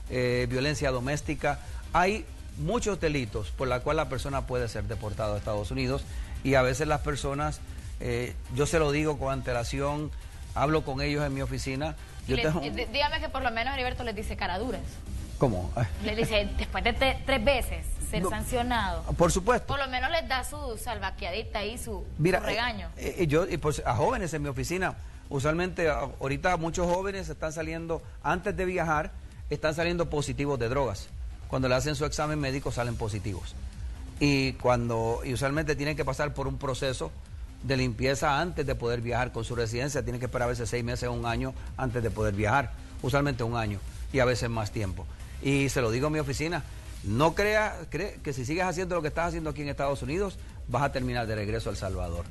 Eh, violencia doméstica. Hay muchos delitos por la cual la persona puede ser deportada a Estados Unidos y a veces las personas, eh, yo se lo digo con antelación, hablo con ellos en mi oficina. Yo Les- tengo- eh, dígame que por lo menos Heriberto les dice caraduras. ¿Cómo? Les dice, después de tres veces ser No. sancionado, Por supuesto. por lo menos les da su salvaqueadita y su, Mira, su regaño. eh, eh, yo y pues a jóvenes en mi oficina, usualmente ahorita muchos jóvenes están saliendo antes de viajar, están saliendo positivos de drogas. Cuando le hacen su examen médico salen positivos. Y cuando y usualmente tienen que pasar por un proceso de limpieza antes de poder viajar con su residencia, tienen que esperar a veces seis meses o un año antes de poder viajar, usualmente un año y a veces más tiempo. Y se lo digo a mi oficina, no crea, cree que si sigues haciendo lo que estás haciendo aquí en Estados Unidos, vas a terminar de regreso a El Salvador.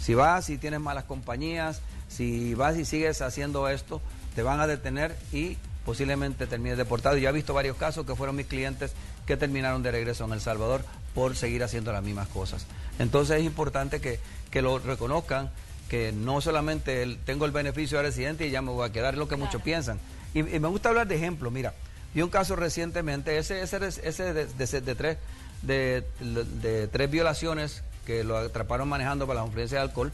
Si vas y tienes malas compañías, si vas y sigues haciendo esto, te van a detener y posiblemente termines deportado. Yo he visto varios casos que fueron mis clientes que terminaron de regreso en El Salvador por seguir haciendo las mismas cosas. Entonces es importante que, que lo reconozcan, que no solamente el- tengo el beneficio de residente y ya me voy a quedar, es lo que muchos piensan. Y, y me gusta hablar de ejemplos, mira, vi un caso recientemente, ese, ese, ese de, de- de tres, de, tres violaciones que lo atraparon manejando para la influencia de alcohol,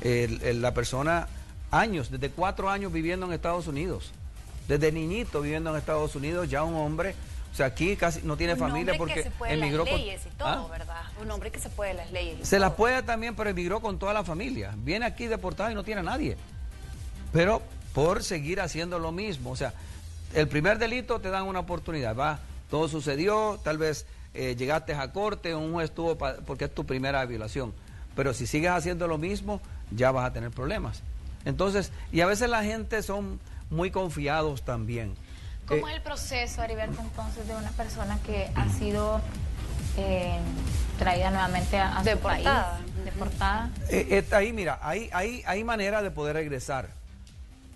el- la persona años, desde cuatro años viviendo en Estados Unidos, desde niñito viviendo en Estados Unidos, ya un hombre, o sea, aquí casi no tiene Un familia porque que se puede emigró las con- leyes y todo, ¿Ah? ¿verdad? Un hombre que se puede las leyes. y Se la todo. puede también, pero emigró con toda la familia. Viene aquí deportado y no tiene a nadie. Pero por seguir haciendo lo mismo. O sea, el primer delito te dan una oportunidad. Va, todo sucedió, tal vez eh, llegaste a corte, un juez tuvo, pa- porque es tu primera violación. Pero si sigues haciendo lo mismo, ya vas a tener problemas. Entonces, y a veces la gente son muy confiados también. ¿Cómo Eh, es el proceso, Heriberto, entonces, de una persona que ha sido eh, traída nuevamente a, a su Deportada. país? Deportada. Eh, eh, ahí, mira, hay, hay, hay manera de poder regresar,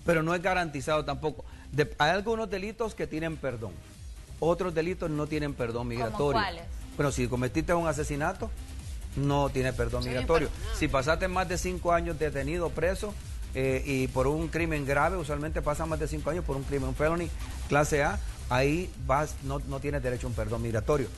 pero no es garantizado tampoco. De- hay algunos delitos que tienen perdón, otros delitos no tienen perdón migratorio. cuáles? Pero si cometiste un asesinato, no tiene perdón migratorio. Si pasaste más de cinco años detenido, preso, eh, y por un crimen grave, usualmente pasan más de cinco años por un crimen, un felony clase A, ahí vas, no, no tienes derecho a un perdón migratorio.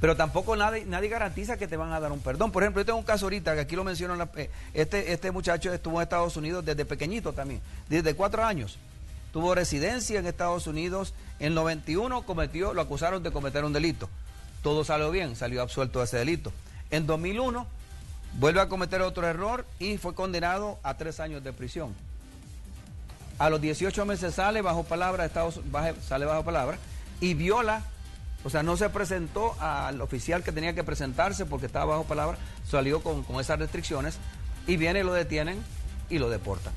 Pero tampoco nadie, nadie garantiza que te van a dar un perdón. Por ejemplo, yo tengo un caso ahorita, que aquí lo menciono, en la- eh, este, este muchacho estuvo en Estados Unidos desde pequeñito también, desde cuatro años. Tuvo residencia en Estados Unidos, en 91 cometió, lo acusaron de cometer un delito. Todo salió bien, salió absuelto de ese delito. En 2001 vuelve a cometer otro error y fue condenado a tres años de prisión. A los 18 meses sale bajo palabra, Estados, sale bajo palabra y viola, o sea, no se presentó al oficial que tenía que presentarse porque estaba bajo palabra, salió con, con esas restricciones y viene lo detienen y lo deportan.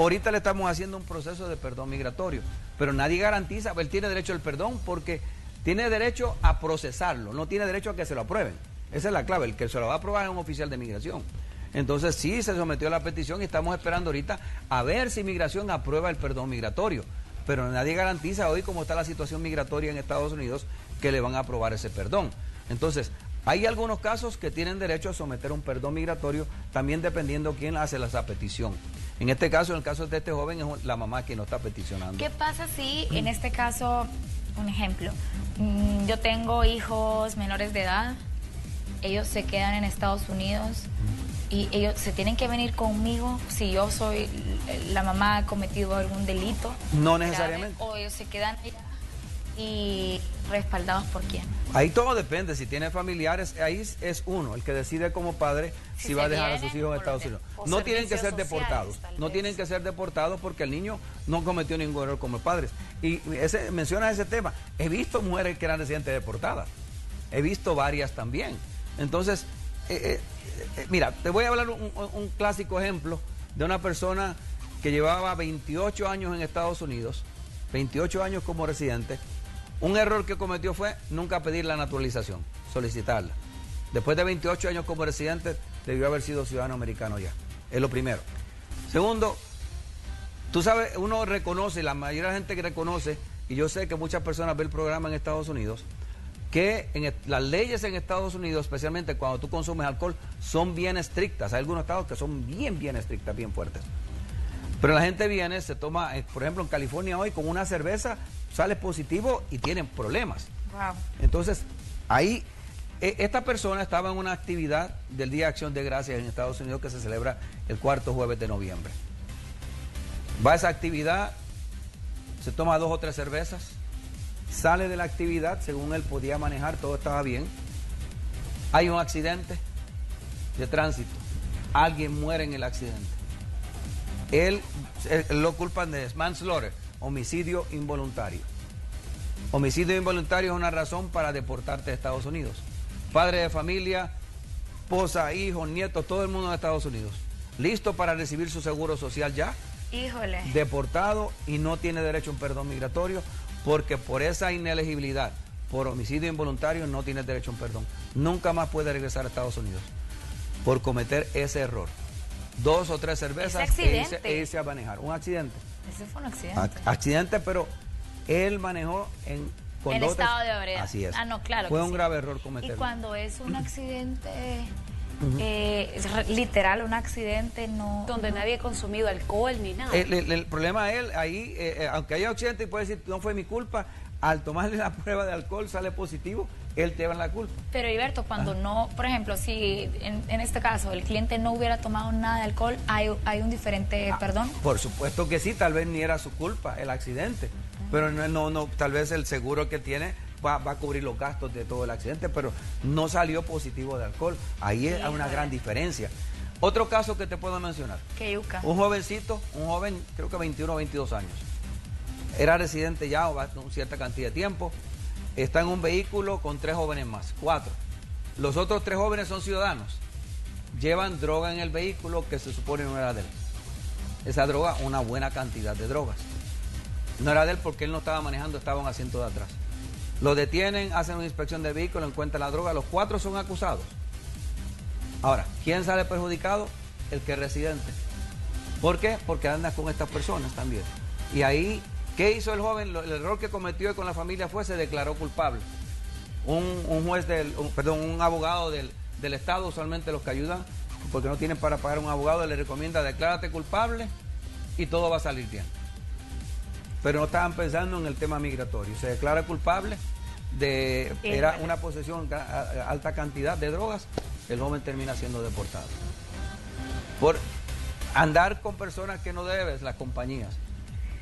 Ahorita le estamos haciendo un proceso de perdón migratorio, pero nadie garantiza, él tiene derecho al perdón porque tiene derecho a procesarlo, no tiene derecho a que se lo aprueben. Esa es la clave, el que se lo va a aprobar es un oficial de migración. Entonces sí se sometió a la petición y estamos esperando ahorita a ver si migración aprueba el perdón migratorio. Pero nadie garantiza hoy cómo está la situación migratoria en Estados Unidos que le van a aprobar ese perdón. Entonces, hay algunos casos que tienen derecho a someter un perdón migratorio, también dependiendo quién hace esa petición. En este caso, en el caso de este joven, es la mamá quien lo está peticionando. ¿Qué pasa si en este caso, un ejemplo, mm, yo tengo hijos menores de edad, ellos se quedan en Estados Unidos y ellos se tienen que venir conmigo si yo soy la mamá ha cometido algún delito? No grave, necesariamente. o ellos se quedan allá y respaldados por quién? Ahí todo depende, si tiene familiares, ahí es- uno, el que decide como padre si, Si va a dejar a sus hijos en Estados Unidos. No tienen que ser sociales, deportados, no vez. tienen que ser deportados porque el niño no cometió ningún error como padres. Y ese, menciona ese tema, he visto mujeres que eran residentes deportadas, he visto varias también. Entonces, eh, eh, eh, mira, te voy a hablar un clásico ejemplo de una persona que llevaba 28 años en Estados Unidos, 28 años como residente. Un error que cometió fue nunca pedir la naturalización, solicitarla. Después de 28 años como residente, debió haber sido ciudadano americano ya. Es lo primero. Segundo, tú sabes, uno reconoce, la mayoría de la gente que reconoce, y yo sé que muchas personas ven el programa en Estados Unidos, que las leyes en Estados Unidos, especialmente cuando tú consumes alcohol, son bien estrictas. Hay algunos estados que son bien, bien estrictas, bien fuertes. Pero la gente viene, se toma, eh, por ejemplo, en California hoy con una cerveza, sale positivo y tienen problemas. Wow. Entonces, ahí, e- esta persona estaba en una actividad del Día de Acción de Gracias en Estados Unidos que se celebra el cuarto jueves de noviembre. Va a esa actividad, se toma dos o tres cervezas, sale de la actividad, según él podía manejar, todo estaba bien. Hay un accidente de tránsito, alguien muere en el accidente. Él, él lo culpan de manslaughter, homicidio involuntario. Homicidio involuntario es una razón para deportarte a Estados Unidos. Padre de familia, esposa, hijos, nietos, todo el mundo en Estados Unidos. Listo para recibir su seguro social ya, Híjole. deportado y no tiene derecho a un perdón migratorio porque por esa inelegibilidad, por homicidio involuntario, no tiene derecho a un perdón. Nunca más puede regresar a Estados Unidos por cometer ese error. Dos o tres cervezas Ese e irse, accidente. e irse a manejar. Un accidente. Ese fue un accidente. Ac- accidente, pero él manejó en con tres- estado de ebriedad. Así es. Ah, no, claro Fue que un sí. grave error Y cometerlo. cuando es un accidente, eh, es literal, un accidente no... Donde nadie ha consumido alcohol ni nada. El, el- el problema de él, ahí, eh, eh, aunque haya accidente y puede decir, no fue mi culpa, al tomarle la prueba de alcohol sale positivo, él te lleva la culpa. Pero Heriberto, cuando no, por ejemplo, si en, en este caso el cliente no hubiera tomado nada de alcohol, hay, hay un diferente perdón. Por supuesto que sí, tal vez ni era su culpa el accidente, pero no, no, no, tal vez el seguro que tiene va, va a cubrir los gastos de todo el accidente, pero no salió positivo de alcohol. Ahí hay una Híjole. gran diferencia. Otro caso que te puedo mencionar. Que yuca. Un jovencito, un joven, creo que 21 o 22 años. Era residente ya o va- una cierta cantidad de tiempo. Está en un vehículo con tres jóvenes más, cuatro. Los otros tres jóvenes son ciudadanos. Llevan droga en el vehículo que se supone no era de él. Esa droga, una buena cantidad de drogas. No era de él porque él no estaba manejando, estaba en de atrás. Lo detienen, hacen una inspección del vehículo, encuentran la droga. Los cuatro son acusados. Ahora, ¿quién sale perjudicado? El que es residente. ¿Por qué? Porque anda con estas personas también. Y ahí, ¿qué hizo el joven? El error que cometió con la familia fue se declaró culpable. Un, un juez del, un- perdón, un abogado del, del Estado, usualmente los que ayudan, porque no tienen para pagar un abogado, le recomienda declárate culpable y todo va a salir bien. Pero no estaban pensando en el tema migratorio. Se declara culpable de era una posesión alta cantidad de drogas, el joven termina siendo deportado. Por andar con personas que no debes, las compañías.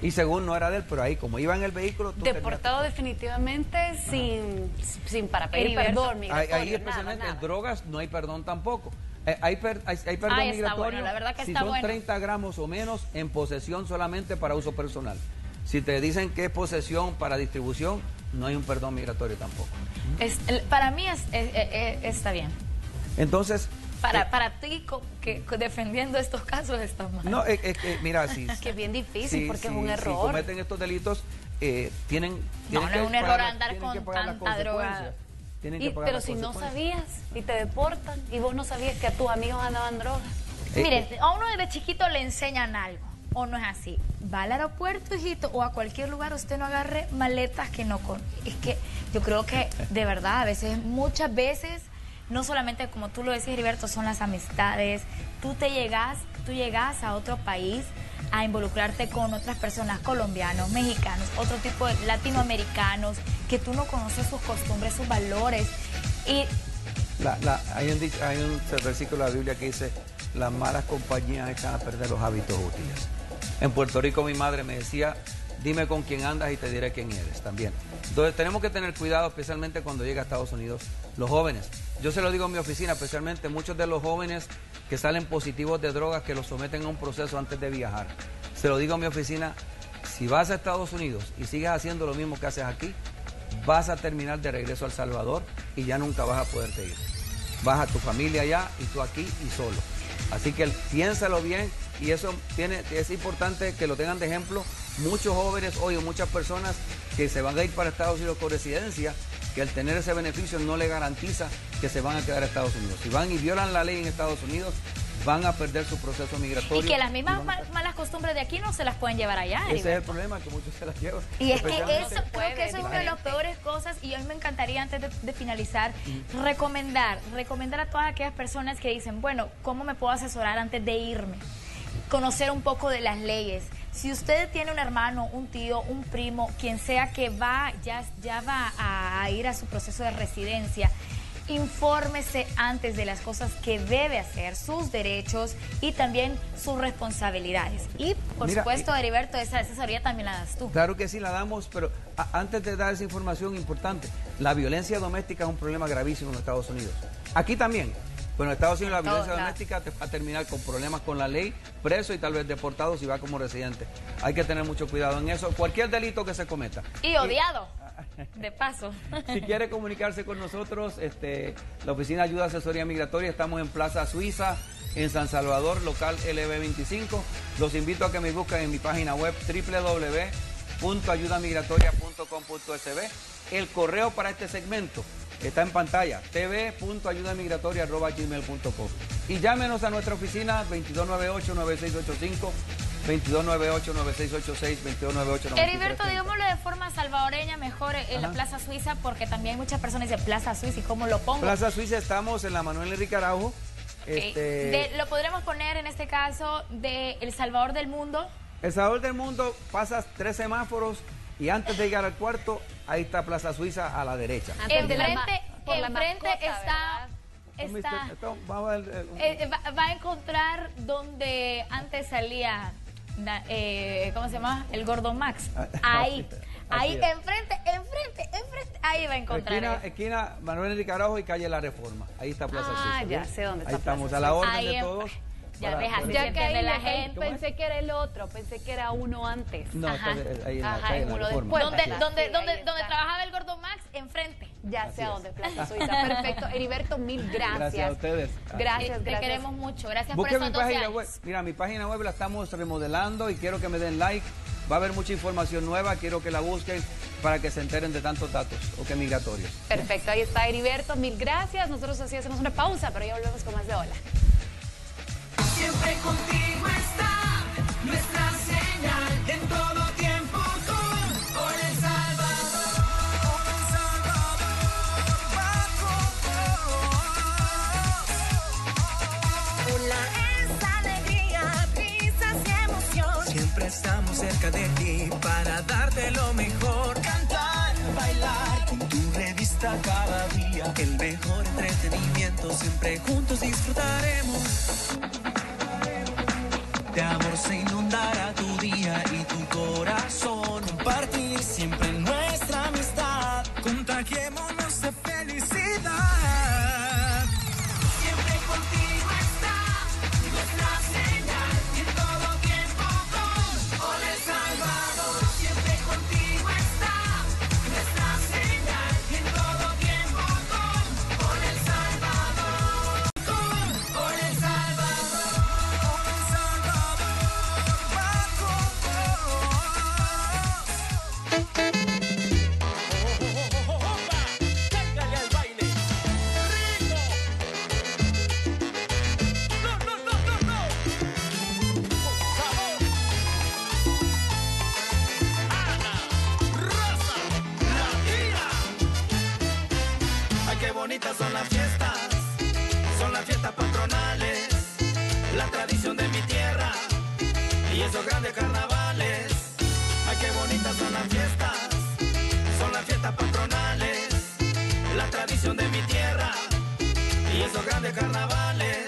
Y según no era de él, pero ahí como iba en el vehículo, tú Deportado definitivamente sin, sin para pedir Heriberto. perdón, Ahí, migratorio, ahí nada, especialmente nada. en drogas no hay perdón tampoco. Eh, hay, per- hay, hay perdón Ay, migratorio bueno, la verdad que si está son bueno. 30 gramos o menos en posesión solamente para uso personal. Si te dicen que es posesión para distribución, no hay un perdón migratorio tampoco. Es- para mí es, es- es- es- está bien. Entonces, Para, para ti, que, defendiendo estos casos está mal. no, es, es que, mira, si, *laughs* Que es bien difícil si- porque es si- un si error. cometen estos delitos, eh, tienen, No, tienen no que es un error las- andar con tanta droga. Y- pero si no sabías y te deportan y vos no sabías que a tus amigos andaban drogas. Eh, Mire, a uno desde chiquito le enseñan algo. O no es así. Va al aeropuerto, hijito, o a cualquier lugar, usted no agarre maletas que no con. Es que yo creo que, de verdad, a veces, muchas veces, no solamente como tú lo decís, Heriberto, son las amistades. Tú te llegas, tú llegas a otro país a involucrarte con otras personas, colombianos, mexicanos, otro tipo de latinoamericanos, que tú no conoces sus costumbres, sus valores. Y hay un versículo de la Biblia que dice, las malas compañías echan a perder los hábitos útiles. En Puerto Rico mi madre me decía, dime con quién andas y te diré quién eres también. Entonces tenemos que tener cuidado, especialmente cuando llega a Estados Unidos, los jóvenes. Yo se lo digo en mi oficina, especialmente muchos de los jóvenes que salen positivos de drogas, que los someten a un proceso antes de viajar. Se lo digo en mi oficina, si vas a Estados Unidos y sigues haciendo lo mismo que haces aquí, vas a terminar de regreso al Salvador y ya nunca vas a poderte ir. Vas a tu familia allá y tú aquí y solo. Así que piénsalo bien y eso tiene, es importante que lo tengan de ejemplo muchos jóvenes hoy o muchas personas que se van a ir para Estados Unidos con residencia, que al tener ese beneficio no le garantiza que se van a quedar a Estados Unidos. Si van y violan la ley en Estados Unidos, van a perder su proceso migratorio. Y que las mismas mal- malas costumbres de aquí no se las pueden llevar allá. Ese es el problema, que muchos se las llevan. Y es que eso, creo que eso es una de las peores cosas y a mí me encantaría antes de, de finalizar recomendar, recomendar a todas aquellas personas que dicen, bueno, ¿cómo me puedo asesorar antes de irme? Conocer un poco de las leyes. Si usted tiene un hermano, un tío, un primo, quien sea que va, ya, ya va a, ir a su proceso de residencia, infórmese antes de las cosas que debe hacer, sus derechos y también sus responsabilidades. Y, por Mira, supuesto, Heriberto, esa asesoría también la das tú. Claro que sí la damos, pero antes de dar esa información importante, la violencia doméstica es un problema gravísimo en Estados Unidos. Aquí también. En Estados Unidos la violencia doméstica te va a terminar con problemas con la ley, preso y tal vez deportado si va como residente. Hay que tener mucho cuidado en eso. Cualquier delito que se cometa. Y odiado, de paso. *laughs* Si quiere comunicarse con nosotros, este, la Oficina de Ayuda Asesoría Migratoria, estamos en Plaza Suiza, en San Salvador, local LB25. Los invito a que me busquen en mi página web www.ayudamigratoria.com.sb. El correo para este segmento está en pantalla, tv.ayudamigratoria.gmail.com. Y llámenos a nuestra oficina 2298-9685, 2298-9686, 2298-9685. Heriberto, digámoslo de forma salvadoreña mejor en la Ajá. Plaza Suiza, porque también hay muchas personas dicen Plaza Suiza y cómo lo pongo. Plaza Suiza estamos en la Manuel Enrique Araujo. Este, De- lo podremos poner en este caso de El Salvador del Mundo. El Salvador del Mundo pasas tres semáforos y antes de llegar al cuarto, ahí está Plaza Suiza a la derecha. Enfrente, por la enfrente mascota, está, está a ver, eh, un- eh, va, va a encontrar donde antes salía, eh, ¿cómo se llama? El Gordo Max. *laughs* Ahí, Así ahí, es. enfrente, enfrente, enfrente, ahí va a encontrar. esquina, Manuel Enrique Araujo y calle La Reforma. Ahí está Plaza Ah, Suiza. ya ¿bien? sé dónde Ahí está estamos Plaza a la orden Ahí de en- todos. Ya para- ves, así Ya que ahí la le- gente. pensé que era el otro, pensé que era uno antes. No, Ajá. está ahí en la Ajá, en La después. donde, donde, Sí, donde, ahí donde trabajaba el Gordo Max, enfrente. Ya Así sé a dónde, Plaza *laughs* Suiza. Perfecto. Heriberto, mil gracias. Gracias a ustedes. Gracias, Te queremos mucho. Gracias Busque por mi esos 12 página años. web. Mira, mi página web la estamos remodelando y quiero que me den like. Va a haber mucha información nueva. Quiero que la busquen para que se enteren de tantos datos o que migratorios. Perfecto, ahí está Heriberto, mil gracias. Nosotros así hacemos una pausa, pero ya volvemos con más de Hola. Siempre contigo está nuestra señal en todo tiempo con Por El Salvador. Por El Salvador, es alegría, risas y emoción. Siempre estamos cerca de ti para darte lo mejor. Cantar, bailar con tu revista cada día. El mejor entretenimiento siempre juntos disfrutaremos. De amor se inundará tu día y tu corazón. Compartir son las fiestas, son las fiestas patronales, la tradición de mi tierra y esos grandes carnavales.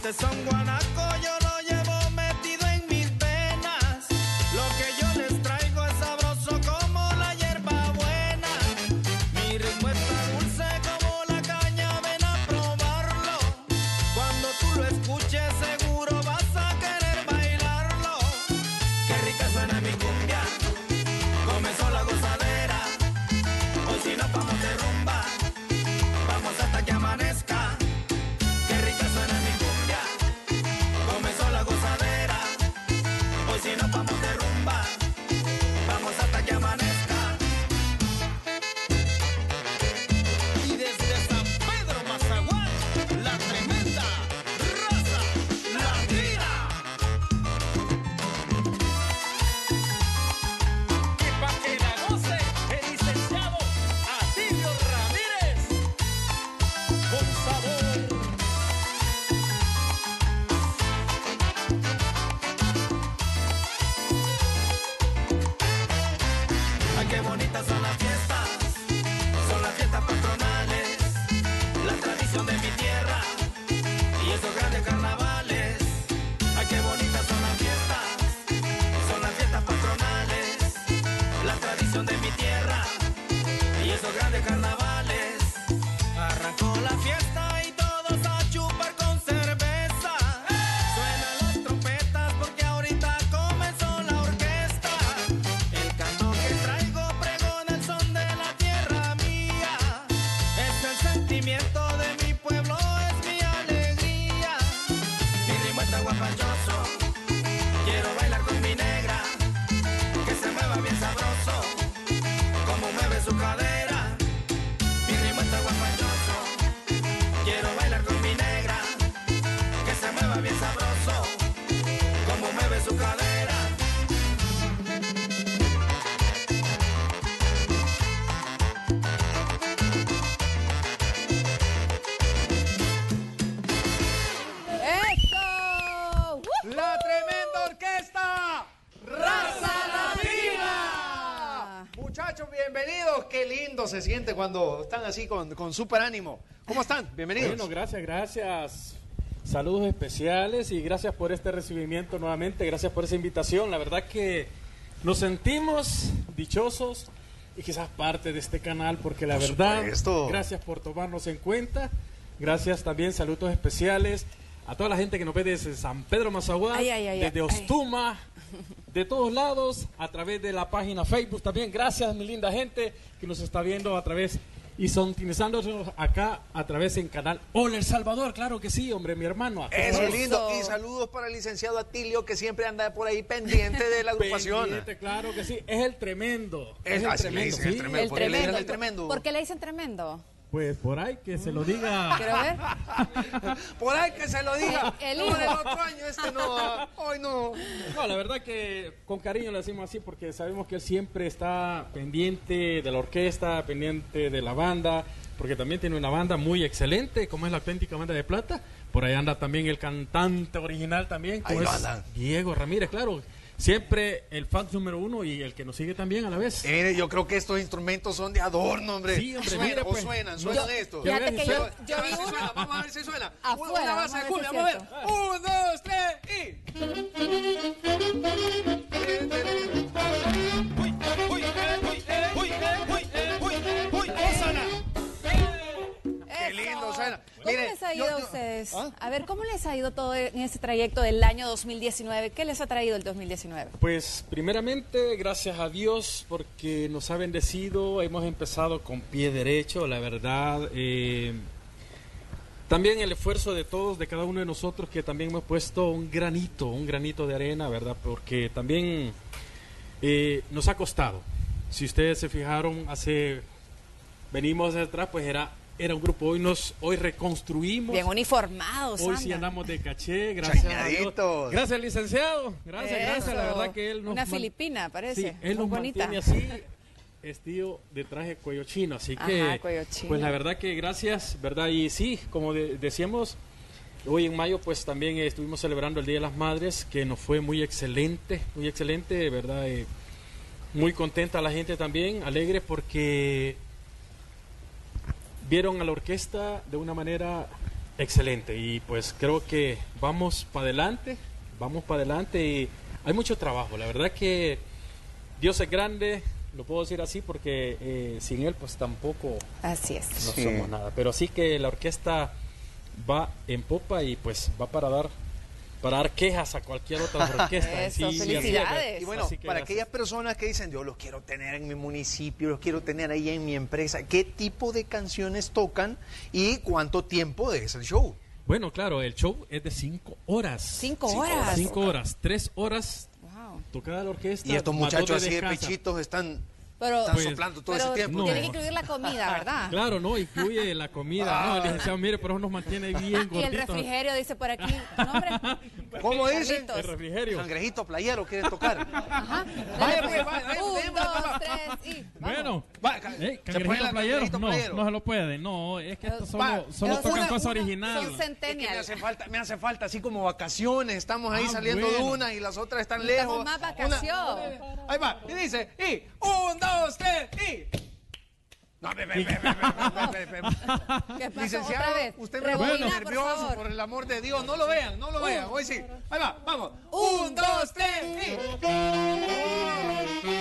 Este son guanaco cuando están así con, con súper ánimo. ¿Cómo están? Bienvenidos. Bueno, gracias, gracias. Saludos especiales y gracias por este recibimiento nuevamente, gracias por esa invitación. La verdad que nos sentimos dichosos y quizás parte de este canal porque la Por verdad, supuesto. gracias por tomarnos en cuenta. Gracias también, saludos especiales a toda la gente que nos ve desde San Pedro Mazaguán, Ay, ay, ay, desde. Ostuma, de todos lados, a través de la página Facebook también. Gracias, mi linda gente que nos está viendo a través y sintonizándonos acá a través en canal Hola El Salvador, claro que sí, hombre, mi hermano. acá Eso es lindo. Y saludos para el licenciado Atilio, que siempre anda por ahí pendiente de la *laughs* agrupación. Pendiente, claro que sí, es el tremendo. Es- Es, el tremendo, el sí. tremendo. El ¿Por qué le dicen tremendo. el tremendo? ¿Por qué le dicen tremendo? Pues por ahí que se lo diga. Quiero ver. *laughs* Por ahí que se lo diga. El no, hijo. el otro año este no. Hoy no. No, la verdad que con cariño le decimos así porque sabemos que él siempre está pendiente de la orquesta, pendiente de la banda, porque también tiene una banda muy excelente, como es la auténtica banda de plata. Por ahí anda también el cantante original también, como Ahí lo es. Diego Ramírez, claro. Siempre el fan número uno y el que nos sigue también a la vez. Mire, yo creo que estos instrumentos son de adorno, hombre. Sí, hombre, Suenan, mire, o pues. suenan, Yo- suenan estos. Fíjate que yo, yo A vi ver si uno. suena, vamos a ver si suena. Afuera, Una vamos base a de ver cumbia, vamos a ver. Un, dos, tres y. ¿Cómo Mire, les ha yo- ido a ustedes? ustedes. A ver, ¿cómo les ha ido todo en ese trayecto del año 2019? ¿Qué les ha traído el 2019? Pues primeramente, gracias a Dios porque nos ha bendecido, hemos empezado con pie derecho, la verdad. eh, también el esfuerzo de todos, de cada uno de nosotros, que también hemos puesto un granito, un granito de arena, ¿verdad? Porque también eh, nos ha costado. Si ustedes se fijaron, hace venimos de atrás, pues era era un grupo. Hoy nos hoy reconstruimos. Bien uniformados. Hoy sí andan. andamos de caché, gracias a Dios. Chañaditos. Gracias, licenciado. Gracias, gracias. La verdad que él nos Una filipina, parece. Sí, él Muy nos bonita. mantiene así, estilo de traje cuello chino. Así que, Ajá, cuello chino. pues la verdad que gracias, ¿verdad? Y sí, como de- decíamos, hoy en mayo, pues también eh, estuvimos celebrando el Día de las Madres, que nos fue muy excelente, muy excelente, ¿verdad? Eh, muy contenta la gente también, alegre porque vieron a la orquesta de una manera excelente y pues creo que vamos para adelante, vamos para adelante y hay mucho trabajo. La verdad que Dios es grande, lo puedo decir así porque eh, sin él pues tampoco Así es. no Sí. somos nada. Pero sí que la orquesta va en popa y pues va para dar para dar quejas a cualquier otra orquesta. *laughs* Eso, Sí, felicidades. Y bueno, Así que para gracias. aquellas personas que dicen, yo los quiero tener en mi municipio, los quiero tener ahí en mi empresa, ¿qué tipo de canciones tocan y cuánto tiempo es el show? Bueno, claro, el show es de cinco horas. Cinco horas. Cinco horas. Tres horas Wow. tocada la orquesta. Y estos muchachos así de descanso. pechitos están, Pero, están Pues- soplando todo pero ese tiempo. No. tiene que incluir la comida, ¿verdad? *laughs* Claro, no, incluye la comida. No, el licenciado, mire, pero eso nos mantiene bien *laughs* Y el gorditos. refrigerio dice por aquí. *laughs* ¿Tu nombre? ¿Cómo dice? El refrigerio. Cangrejito playero quiere tocar. Ajá. Vaya, Dale, pues, vaya, vaya, Un, dos, tres y. Bueno, Va, eh, ¿se cangrejito la playero, cangrejito no, playero? no se lo puede. No, es que esto Va, solo, solo tocan una- cosa una- original. Son Es que me hace falta, me hace falta así como vacaciones. Estamos ahí Ah, saliendo de bueno. una y las otras están lejos. más vacación. ahí va, y dice, y un, dos, dos, tres y. Licenciado, usted me pone nervioso, por, el amor de Dios. No lo vean, no lo vean. Hoy sí. Ahí va, vamos. Un, dos, tres y.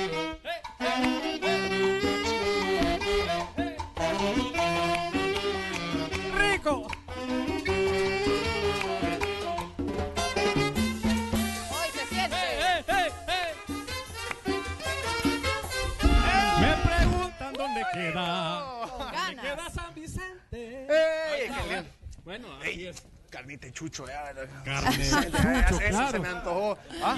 queda. Con ¿Dónde ganas. queda San Vicente? ¡Ey, lindo! Bueno, así es. Carnita y chucho, ya. Carne, *laughs* Ya, ya, chucho, eso claro. se me antojó. ¿Ah?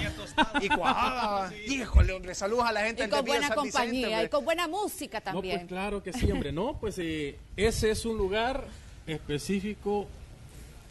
Y cuajada. *laughs* Híjole, hombre, saludos a la gente Y del con buena San Vicente, compañía hombre. y con buena música No, también. pues claro que sí, hombre. No, pues eh, ese es un lugar específico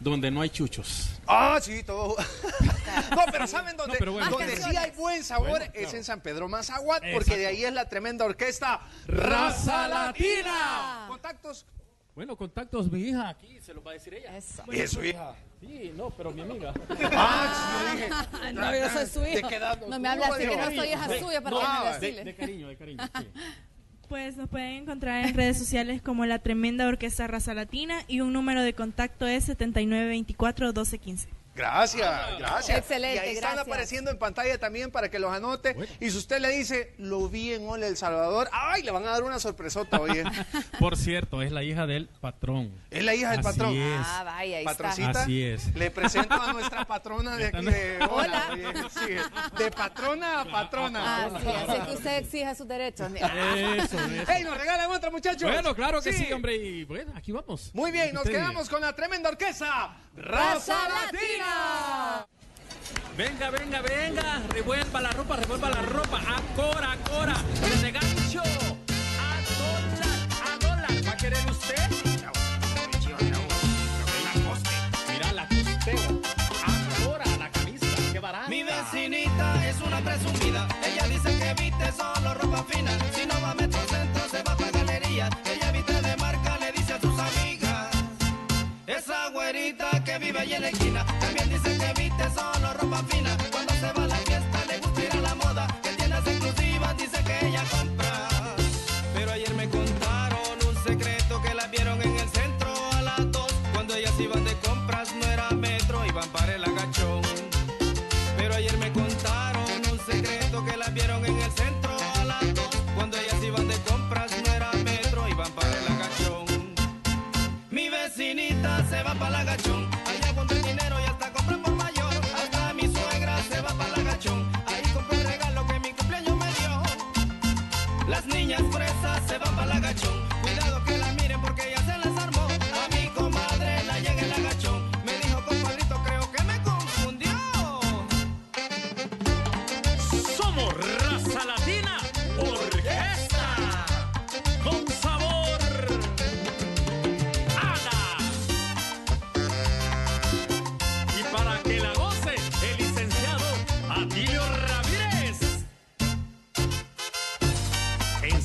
donde no hay chuchos. Ah, sí, todo. *laughs* no, pero ¿saben dónde, No, pero bueno. donde sí hay buen sabor? Bueno, Es claro. en San Pedro Mazaguat, porque de ahí es la tremenda orquesta Raza Latina. Contactos. Bueno, contactos, mi hija aquí, se los va a decir ella. Eso. Eso, hija. Sí, no, pero mi amiga. Ah, sí, dije. *laughs* No, yo soy su ¿De edad? No me habla así que no soy hija De- suya para no, que me de, decirle. de cariño, de cariño. sí. Pues nos pueden encontrar en redes sociales como la tremenda orquesta Raza Latina y un número de contacto es 7924-1215. Gracias, gracias. Excelente, Y ahí están gracias. apareciendo en pantalla también para que los anote. Bueno. Y si usted le dice, lo vi en Ole El Salvador, ¡ay! Le van a dar una sorpresota, oye. *laughs* Por cierto, es la hija del patrón. Es la hija del Así patrón. es. Ah, vaya, ahí está. Patroncita. Así es. Le presento a nuestra patrona de *laughs* aquí de Hola. oye, sí, de patrona a patrona. Ah, sí, así que usted exija sus derechos. Eso, eso. ¡Ey, nos regalan otra, muchachos! Bueno, claro que sí. hombre. Y bueno, aquí vamos. Muy bien, nos diga. quedamos con la tremenda orquesta Raza Latina. Venga, venga, venga. Revuelva la ropa, revuelva la ropa. Acora, acora. Desde gancho. A dólar, a dólar. ¿Va a querer usted? Mira la costeo. Acora, la camisa. Qué barata. Mi vecinita es una presumida. Ella dice que viste solo ropa fina. Si no va a Metrocentro, se va para galería. Ella viste de marca, le dice a sus amigas. Esa güerita que vive allí en la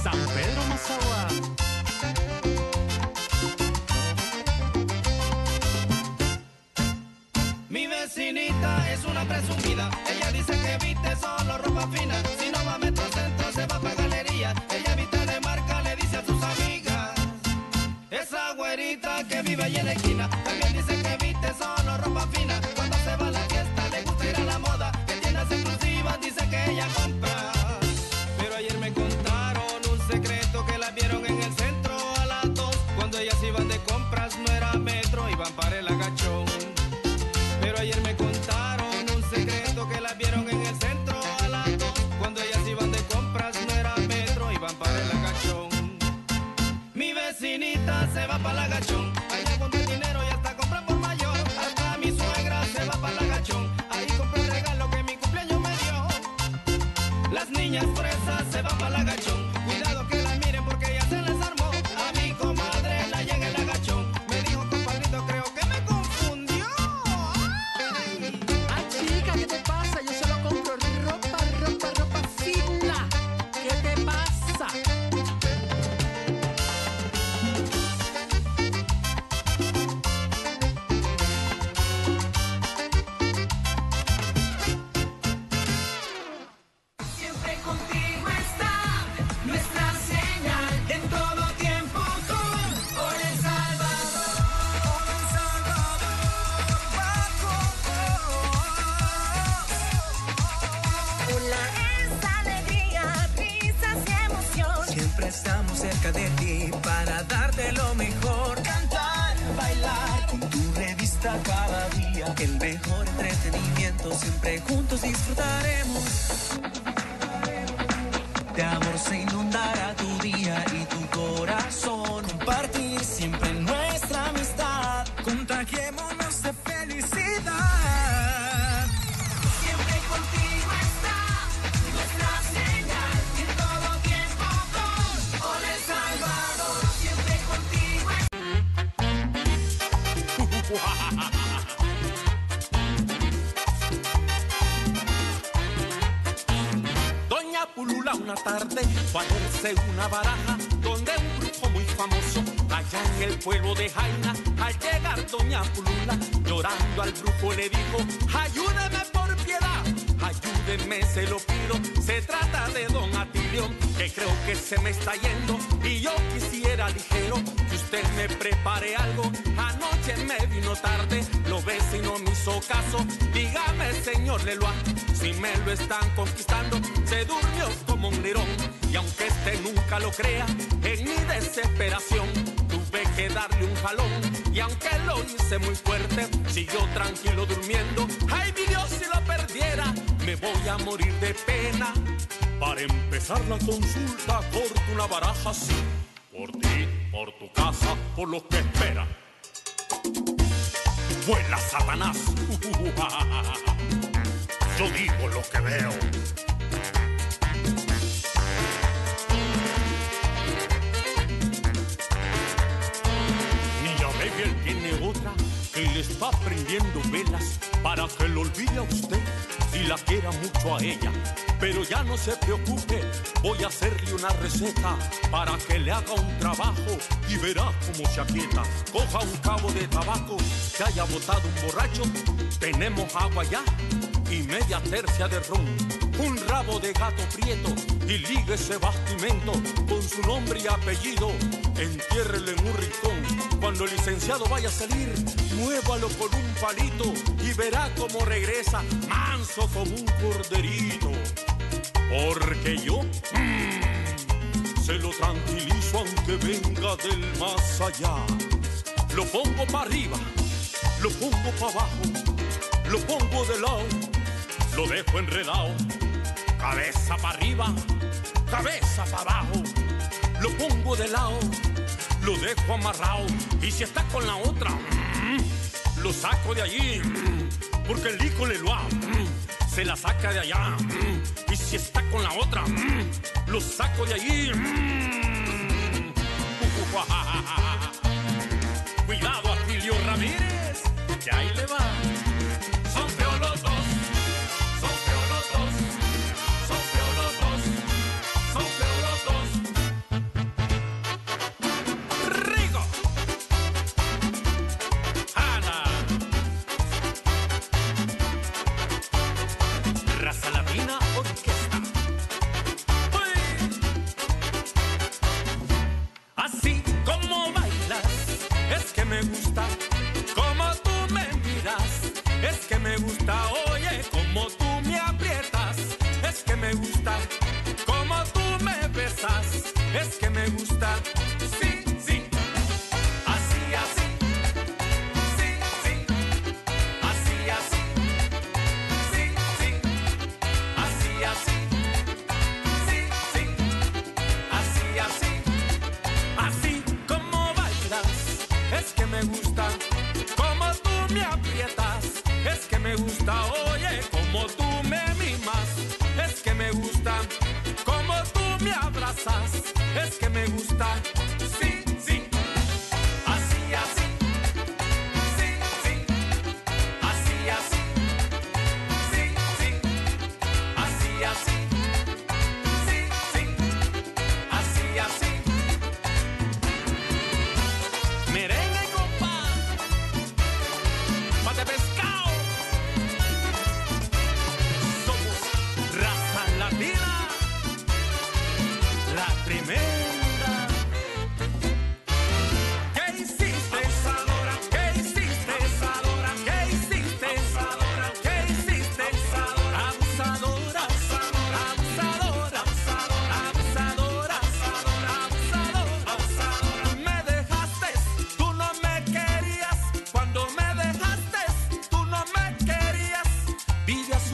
San Pedro Mazagua. Mi vecinita es una presumida, ella dice que viste solo ropa fina, si no va a metro centro se va pa' galería, ella evita de marca, le dice a sus amigas, esa güerita que vive allí en la. Lo están conquistando, se durmió como un lirón. Y aunque este nunca lo crea, en mi desesperación tuve que darle un jalón. Y aunque lo hice muy fuerte, siguió tranquilo durmiendo. Ay, mi Dios, si lo perdiera, me voy a morir de pena. Para empezar la consulta, corto una baraja así. Está prendiendo velas para que lo olvide a usted y la quiera mucho a ella. Pero ya no se preocupe, voy a hacerle una receta para que le haga un trabajo y verá cómo se aquieta. Coja un cabo de tabaco que haya botado un borracho, tenemos agua ya y media tercia de ron, un rabo de gato prieto y ligue ese bastimento con su nombre y apellido, entiérrele en un rincón. Cuando el licenciado vaya a salir, muévalo con un palito y verá cómo regresa manso como un corderito. Porque yo mm, se lo tranquilizo aunque venga del más allá. Lo pongo para arriba, lo pongo para abajo, lo pongo de lado, lo dejo enredado. Cabeza para arriba, cabeza para abajo, lo pongo de lado, lo dejo amarrado. Y si está con la otra, mm, lo saco de allí, mm, porque el hijo le lo ha, mm, se la saca de allá. Y si está con la otra, lo saco de allí. *laughs* Cuidado, Atilio Ramírez, que ahí le va.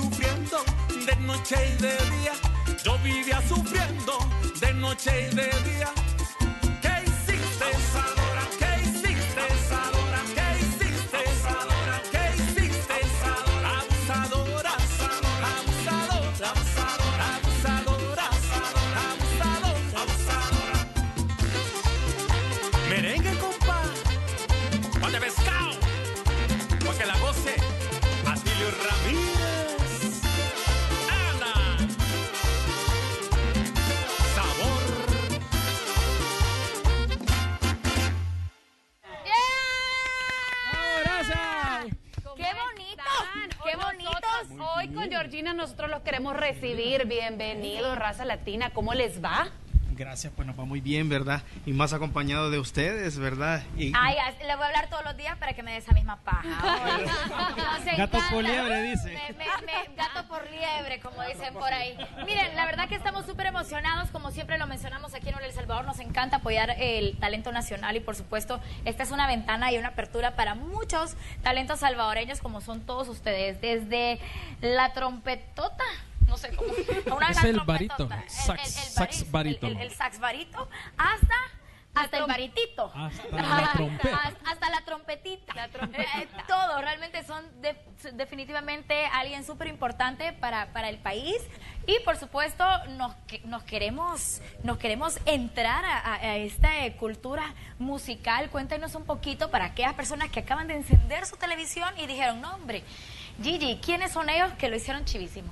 Sufriendo de noche y de día. Yo vivía sufriendo de noche y de día. Recibir. Bienvenidos, raza latina. ¿Cómo les va? Gracias, pues nos va muy bien, ¿verdad? Y más acompañado de ustedes, ¿verdad? Y, Ay, le voy a hablar todos los días para que me dé esa misma paja. *laughs* Nos Gato por liebre, dice. Me- me- me- gato por liebre, como dicen por ahí. Miren, la verdad que estamos súper emocionados, como siempre lo mencionamos aquí en El Salvador, nos encanta apoyar el talento nacional y por supuesto esta es una ventana y una apertura para muchos talentos salvadoreños como son todos ustedes, desde la trompetota. No sé cómo. Una Es gran el el- sax- el- el sax barítono. El, el sax barito hasta hasta el baritito. Hasta la trompeta. Hasta, hasta la trompetita. Eh, todo, realmente son de- definitivamente alguien súper importante para, para el país. Y por supuesto, nos, que- nos queremos nos queremos entrar a esta eh, cultura musical. Cuéntenos un poquito para aquellas personas que acaban de encender su televisión y dijeron, no, hombre, Gigi, ¿quiénes son ellos que lo hicieron chivísimo?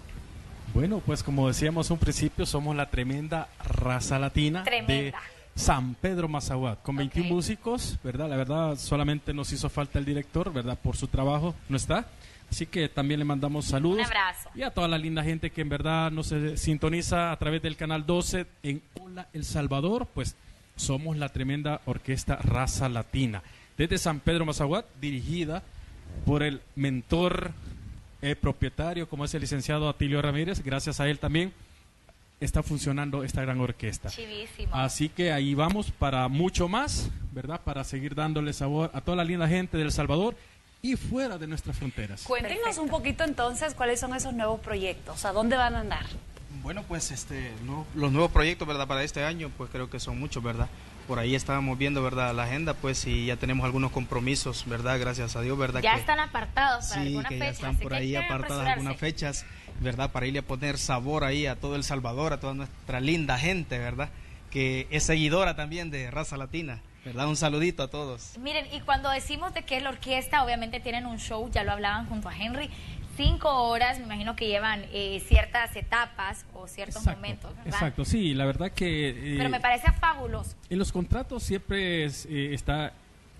Bueno, pues como decíamos un principio, somos la tremenda raza latina de Tremenda. San Pedro Mazahuat, con 21 músicos, ¿verdad? La verdad, solamente nos hizo falta el director, ¿verdad? Por su trabajo, no está. Así que también le mandamos saludos. Un abrazo. Y a toda la linda gente que en verdad nos eh, sintoniza a través del canal 12 en Hola El Salvador, pues somos la tremenda orquesta Raza Latina. Desde San Pedro Mazahuat, dirigida por el mentor eh, propietario, como es el licenciado Atilio Ramírez. Gracias a él también está funcionando esta gran orquesta. Chivísimo. Así que ahí vamos para mucho más, ¿verdad? Para seguir dándole sabor a toda la linda gente de El Salvador y fuera de nuestras fronteras. Cuéntenos un poquito entonces cuáles son esos nuevos proyectos, a dónde van a andar. Bueno, pues este, no- los nuevos proyectos, ¿verdad? Para este año, pues creo que son muchos, ¿verdad? Por ahí estábamos viendo, ¿verdad? La agenda, pues y ya tenemos algunos compromisos, ¿verdad? Gracias a Dios, ¿verdad? Ya que, están apartados para sí, alguna que fecha. ya están por ahí apartadas algunas fechas, ¿verdad? Para irle a poner sabor ahí a todo El Salvador, a toda nuestra linda gente, ¿verdad? Que es seguidora también de Raza Latina, ¿verdad? Un saludito a todos. Miren, y cuando decimos de que la orquesta, obviamente tienen un show, ya lo hablaban junto a Henry, cinco horas, me imagino que llevan eh, ciertas etapas o ciertos momentos, ¿verdad? Exacto, sí, la verdad que... eh, Pero me parece fabuloso. En los contratos siempre es, eh, está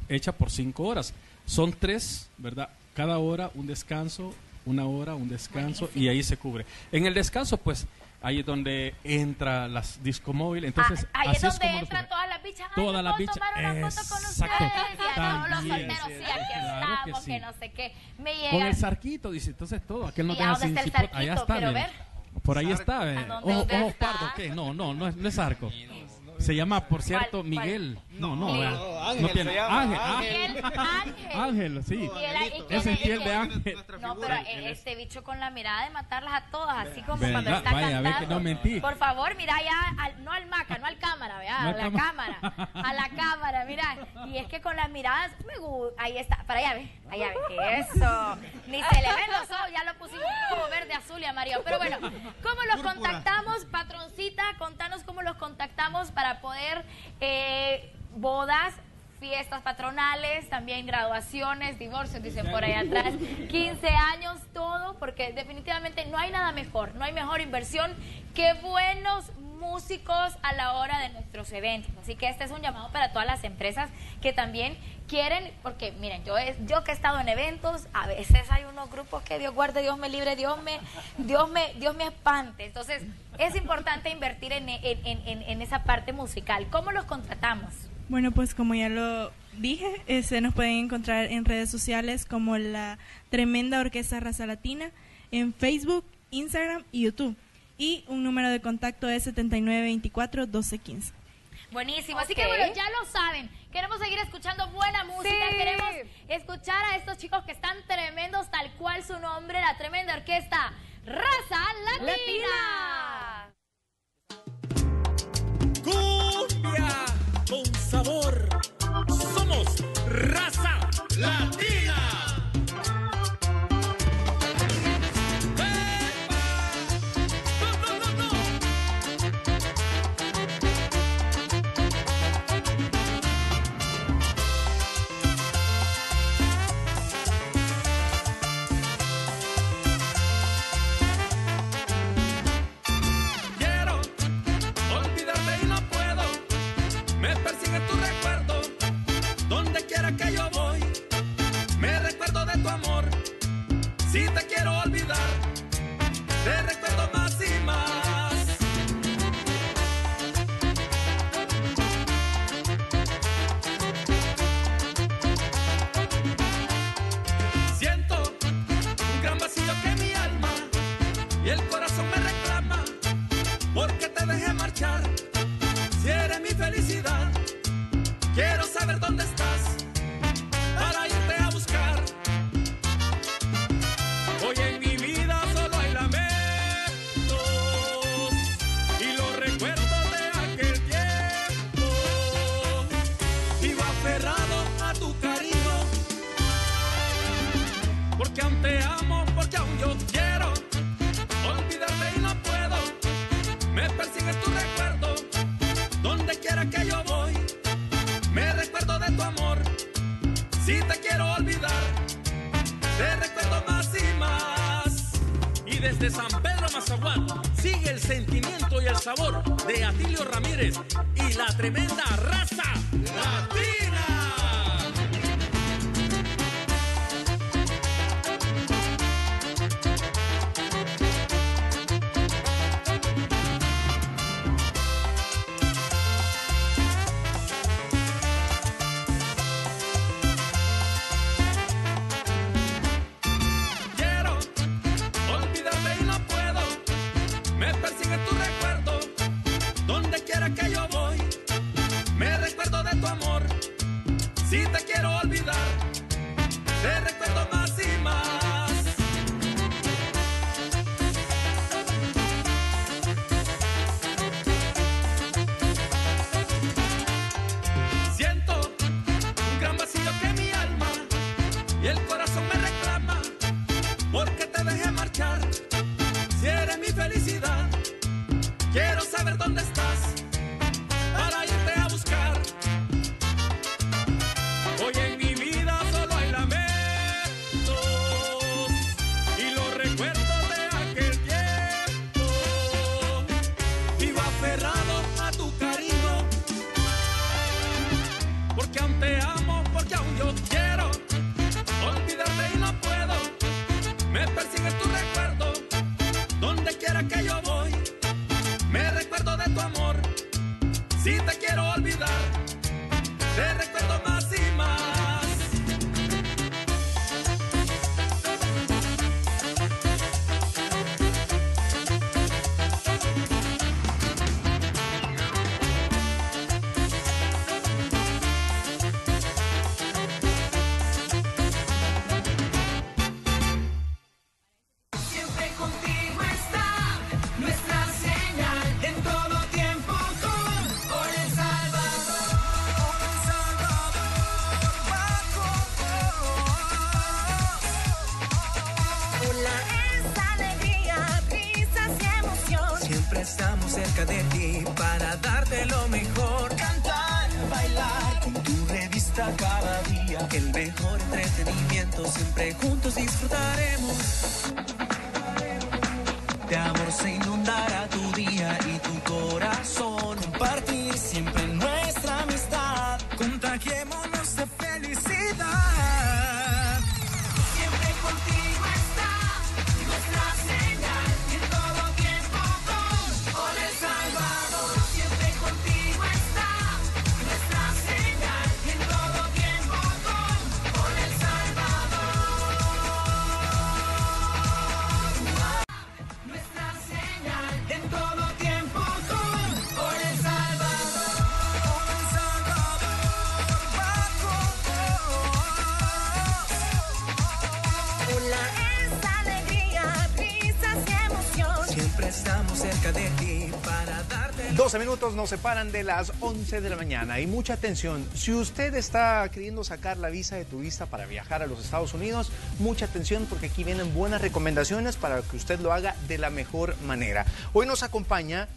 hecha por cinco horas. Son tres, ¿verdad? Cada hora un descanso una hora, un descanso y ahí se cubre. En el descanso, pues, ahí es donde entra las disco móvil. Entonces, Ah, ahí así es donde entran todas las bichas. Ay, Todas ¿me las bichas, tomar una foto con exacto, ustedes? Y a todos los también, solteros, sí, aquí claro que estamos, sí. que no sé qué. Me Con llegan. el sarquito, dice, entonces todo, aquel no ¿Y te a deja sin está el cipo- allá sarquito? está, Quiero ver. Por ahí está, eh. dónde Ojo, usted ojo está? pardo, ¿qué? No, no, no es, no es arco. Se llama, por cierto, ¿Cuál? Miguel. No. No, Ángel no tiene. se llama, Ángel, Ángel, Ángel. Ángel, sí. Y él- y quién Ese es piel de Ángel. No, pero este bicho con la mirada de matarlas a todas, así como ¿Verdad? cuando está Vaya, a ver cantando. que no mentí. Por favor, mira ya, al- no al maca, no al cámara, vea, No a la cámara. a la cámara, mira. Y es que con las miradas, me gu- ahí está, para allá ve, allá ve, eso. Ni se le ven los ojos, ya lo pusimos como verde, azul y amarillo. Pero bueno, ¿cómo los contactamos, patroncita? Contanos cómo los contactamos para poder, eh, bodas, fiestas patronales, también graduaciones, divorcios, dicen por ahí atrás, 15 años, todo, porque definitivamente no hay nada mejor, no hay mejor inversión que buenos músicos a la hora de nuestros eventos. Así que este es un llamado para todas las empresas que también quieren, porque miren, yo, es, yo que he estado en eventos, a veces hay unos grupos que Dios guarde, Dios me libre, Dios me, Dios me, Dios me espante. Entonces, es importante invertir en- en- en esa parte musical. ¿Cómo los contratamos? Bueno, pues como ya lo dije, eh, se nos pueden encontrar en redes sociales como la Tremenda Orquesta Raza Latina, en Facebook, Instagram y YouTube. Y un número de contacto es 7924-1215. Buenísimo. Así Ok. que bueno, ya lo saben. Queremos seguir escuchando buena música. Sí. Queremos escuchar a estos chicos que están tremendos, tal cual su nombre, la tremenda orquesta Raza Latina. Cumbia con sabor. Somos raza latina. Nos separan de las 11 de la mañana y mucha atención. Si usted está queriendo sacar la visa de turista para viajar a los Estados Unidos, mucha atención porque aquí vienen buenas recomendaciones para que usted lo haga de la mejor manera. Hoy nos acompaña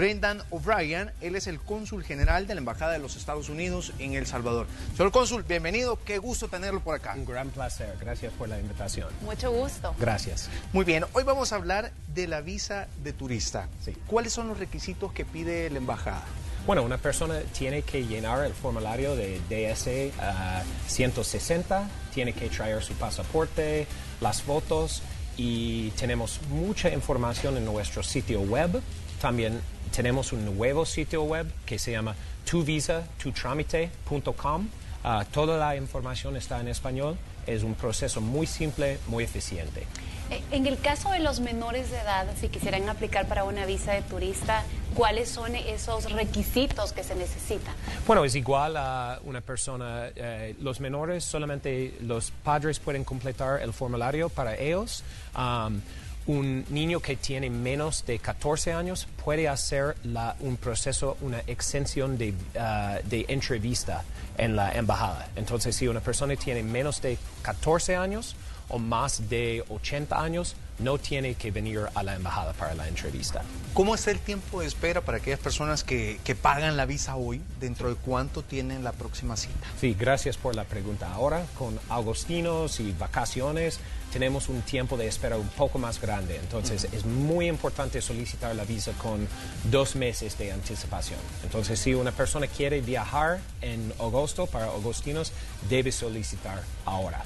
Brendan O'Brien, él es el cónsul general de la Embajada de los Estados Unidos en El Salvador. Señor cónsul, bienvenido, qué gusto tenerlo por acá. Un gran placer, gracias por la invitación. Mucho gusto. Gracias. Muy bien, hoy vamos a hablar de la visa de turista. ¿Cuáles son los requisitos que pide la embajada? Bueno, una persona tiene que llenar el formulario de DS ah, 160, tiene que traer su pasaporte, las fotos y tenemos mucha información en nuestro sitio web. También tenemos un nuevo sitio web que se llama tuvisatutramite.com. Ah, toda la información está en español. Es un proceso muy simple, muy eficiente. Eh, En el caso de los menores de edad, si quisieran aplicar para una visa de turista, ¿cuáles son esos requisitos que se necesitan? Bueno, es igual a una persona, eh, los menores solamente los padres pueden completar el formulario para ellos. Um, un niño que tiene menos de 14 años puede hacer la- un proceso, una extensión de, ah, de entrevista en la embajada. Entonces, si una persona tiene menos de 14 años o más de 80 años, no tiene que venir a la embajada para la entrevista. ¿Cómo está el tiempo de espera para aquellas personas que, que pagan la visa hoy? ¿Dentro de cuánto tienen la próxima cita? Sí, gracias por la pregunta. Ahora, con agostinos y vacaciones, tenemos un tiempo de espera un poco más grande. Entonces, es muy importante solicitar la visa con dos meses de anticipación. Entonces, si una persona quiere viajar en agosto para agostinos, debe solicitar ahora.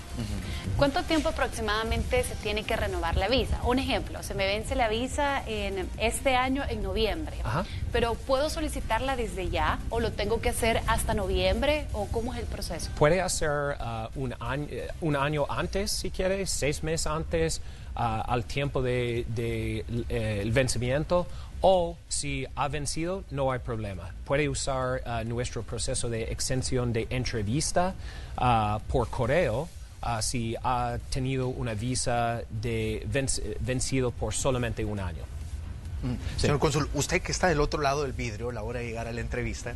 ¿Cuánto tiempo aproximadamente se tiene que renovar la visa? Un ejemplo, se me vence la visa en este año en noviembre, Ajá. pero ¿puedo solicitarla desde ya o lo tengo que hacer hasta noviembre o cómo es el proceso? Puede hacer ah, un, año, eh, un año antes, si quiere, seis meses antes, ah, al tiempo del de, eh, el vencimiento, o si ha vencido, no hay problema. Puede usar ah, nuestro proceso de extensión de entrevista ah, por correo. ah, si ha tenido una visa de venc- vencido por solamente un año. Mm. Señor cónsul, usted que está del otro lado del vidrio a la hora de llegar a la entrevista,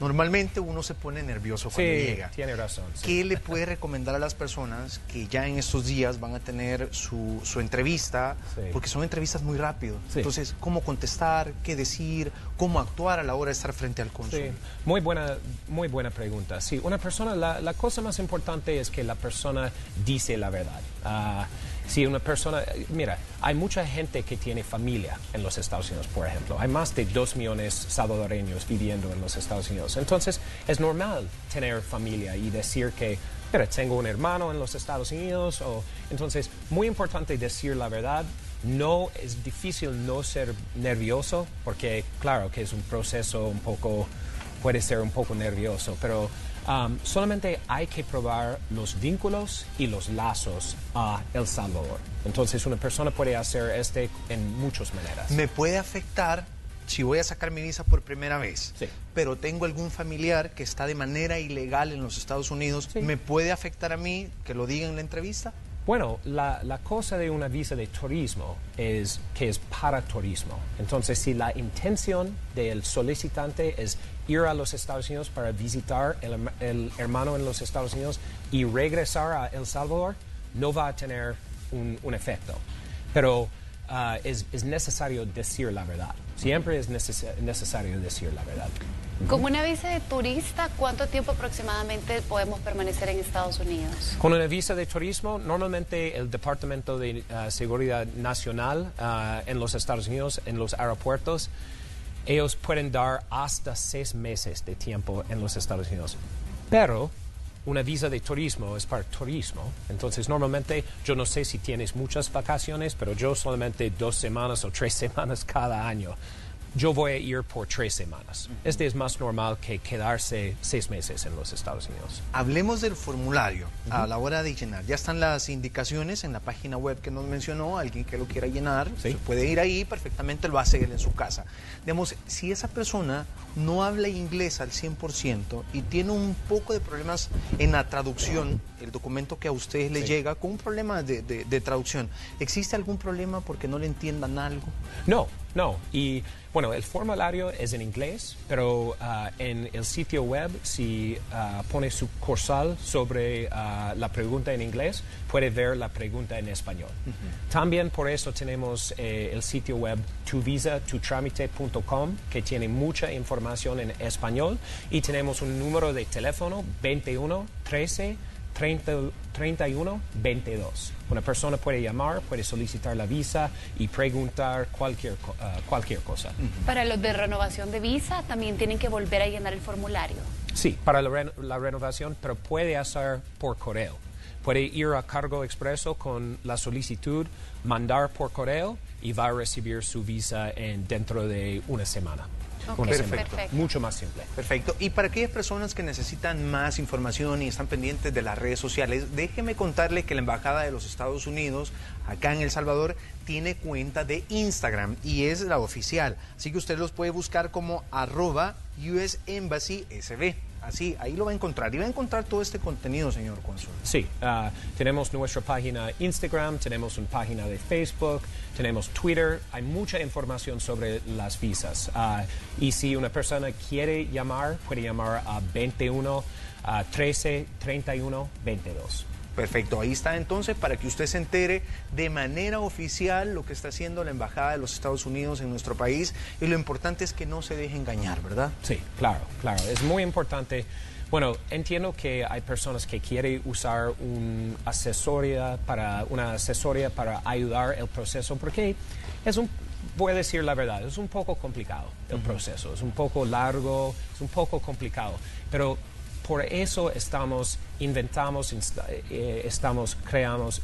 normalmente uno se pone nervioso cuando Sí, llega. tiene razón. sí. ¿Qué le puede recomendar a las personas que ya en estos días van a tener su, su entrevista? Sí. Porque son entrevistas muy rápido. Entonces, ¿cómo contestar? ¿Qué decir? ¿Cómo actuar a la hora de estar frente al cónsul? Sí, muy buena, muy buena pregunta. Sí, una persona, la, la cosa más importante es que la persona dice la verdad. Ah, si una persona, mira, hay mucha gente que tiene familia en los Estados Unidos, por ejemplo. Hay más de dos millones salvadoreños viviendo en los Estados Unidos. Entonces, es normal tener familia y decir que, mira, tengo un hermano en los Estados Unidos. O, entonces, muy importante decir la verdad no es difícil no ser nervioso, porque claro que es un proceso un poco, puede ser un poco nervioso, pero um, solamente hay que probar los vínculos y los lazos a El Salvador. Entonces una persona puede hacer este en muchas maneras. Me puede afectar si voy a sacar mi visa por primera vez, pero tengo algún familiar que está de manera ilegal en los Estados Unidos, ¿me puede afectar a mí que lo diga en la entrevista? Bueno, la, cosa de una visa de turismo es que es para turismo. Entonces, si la intención del solicitante es ir a los Estados Unidos para visitar el, el hermano en los Estados Unidos y regresar a El Salvador, no va a tener un, un efecto. Pero ah, es, es necesario decir la verdad. Siempre es neces- necesario decir la verdad. Con una visa de turista, ¿cuánto tiempo aproximadamente podemos permanecer en Estados Unidos? Con una visa de turismo, normalmente el Departamento de ah, Seguridad Nacional ah, en los Estados Unidos, en los aeropuertos, ellos pueden dar hasta seis meses de tiempo en los Estados Unidos. Pero una visa de turismo es para turismo. Entonces, normalmente, yo no sé si tienes muchas vacaciones, pero yo solamente dos semanas o tres *laughs* semanas cada año. Yo voy a ir por tres semanas. Este es más normal que quedarse seis meses en los Estados Unidos. Hablemos del formulario a la hora de llenar. Ya están las indicaciones en la página web que nos mencionó. Alguien que lo quiera llenar se puede ir ahí, perfectamente lo hace él en su casa. Digamos, si esa persona no habla inglés al 100% y tiene un poco de problemas en la traducción, el documento que a ustedes le llega con un problema de, de- de traducción, ¿existe algún problema porque no le entiendan algo? No, no. Y bueno, el formulario es en inglés, pero ah, en el sitio web, si ah, pone su cursal sobre ah, la pregunta en inglés, puede ver la pregunta en español. También por eso tenemos eh, el sitio web tuvisatutramite.com, que tiene mucha información en español, y tenemos un número de teléfono 21 13 30, 31 22. Una persona puede llamar, puede solicitar la visa y preguntar cualquier, ah, cualquier cosa. Para los de renovación de visa, también tienen que volver a llenar el formulario. Sí, para la, la renovación, pero puede hacer por correo. Puede ir a cargo expreso con la solicitud, mandar por correo y va a recibir su visa en, dentro de una semana. Perfecto. Mucho más simple. Perfecto. Y para aquellas personas que necesitan más información y están pendientes de las redes sociales, déjeme contarle que la Embajada de los Estados Unidos, acá en El Salvador, tiene cuenta de Instagram y es la oficial. Así que usted los puede buscar como arroba US Embassy SB. Así, ahí lo va a encontrar. Y va a encontrar todo este contenido, señor cónsul. Sí, ah, tenemos nuestra página Instagram, tenemos una página de Facebook, tenemos Twitter, hay mucha información sobre las visas. Ah, y si una persona quiere llamar, puede llamar a 21 ah, 13 31 22. Perfecto, ahí está entonces para que usted se entere de manera oficial lo que está haciendo la Embajada de los Estados Unidos en nuestro país y lo importante es que no se deje engañar, ¿verdad? Sí, claro, claro. Es muy importante. Bueno, entiendo que hay personas que quieren usar una asesoría para, una asesoría para ayudar el proceso porque es un, voy a decir la verdad, es un poco complicado el proceso, es un poco largo, es un poco complicado, pero por eso estamos, inventamos, insta- eh, estamos, creamos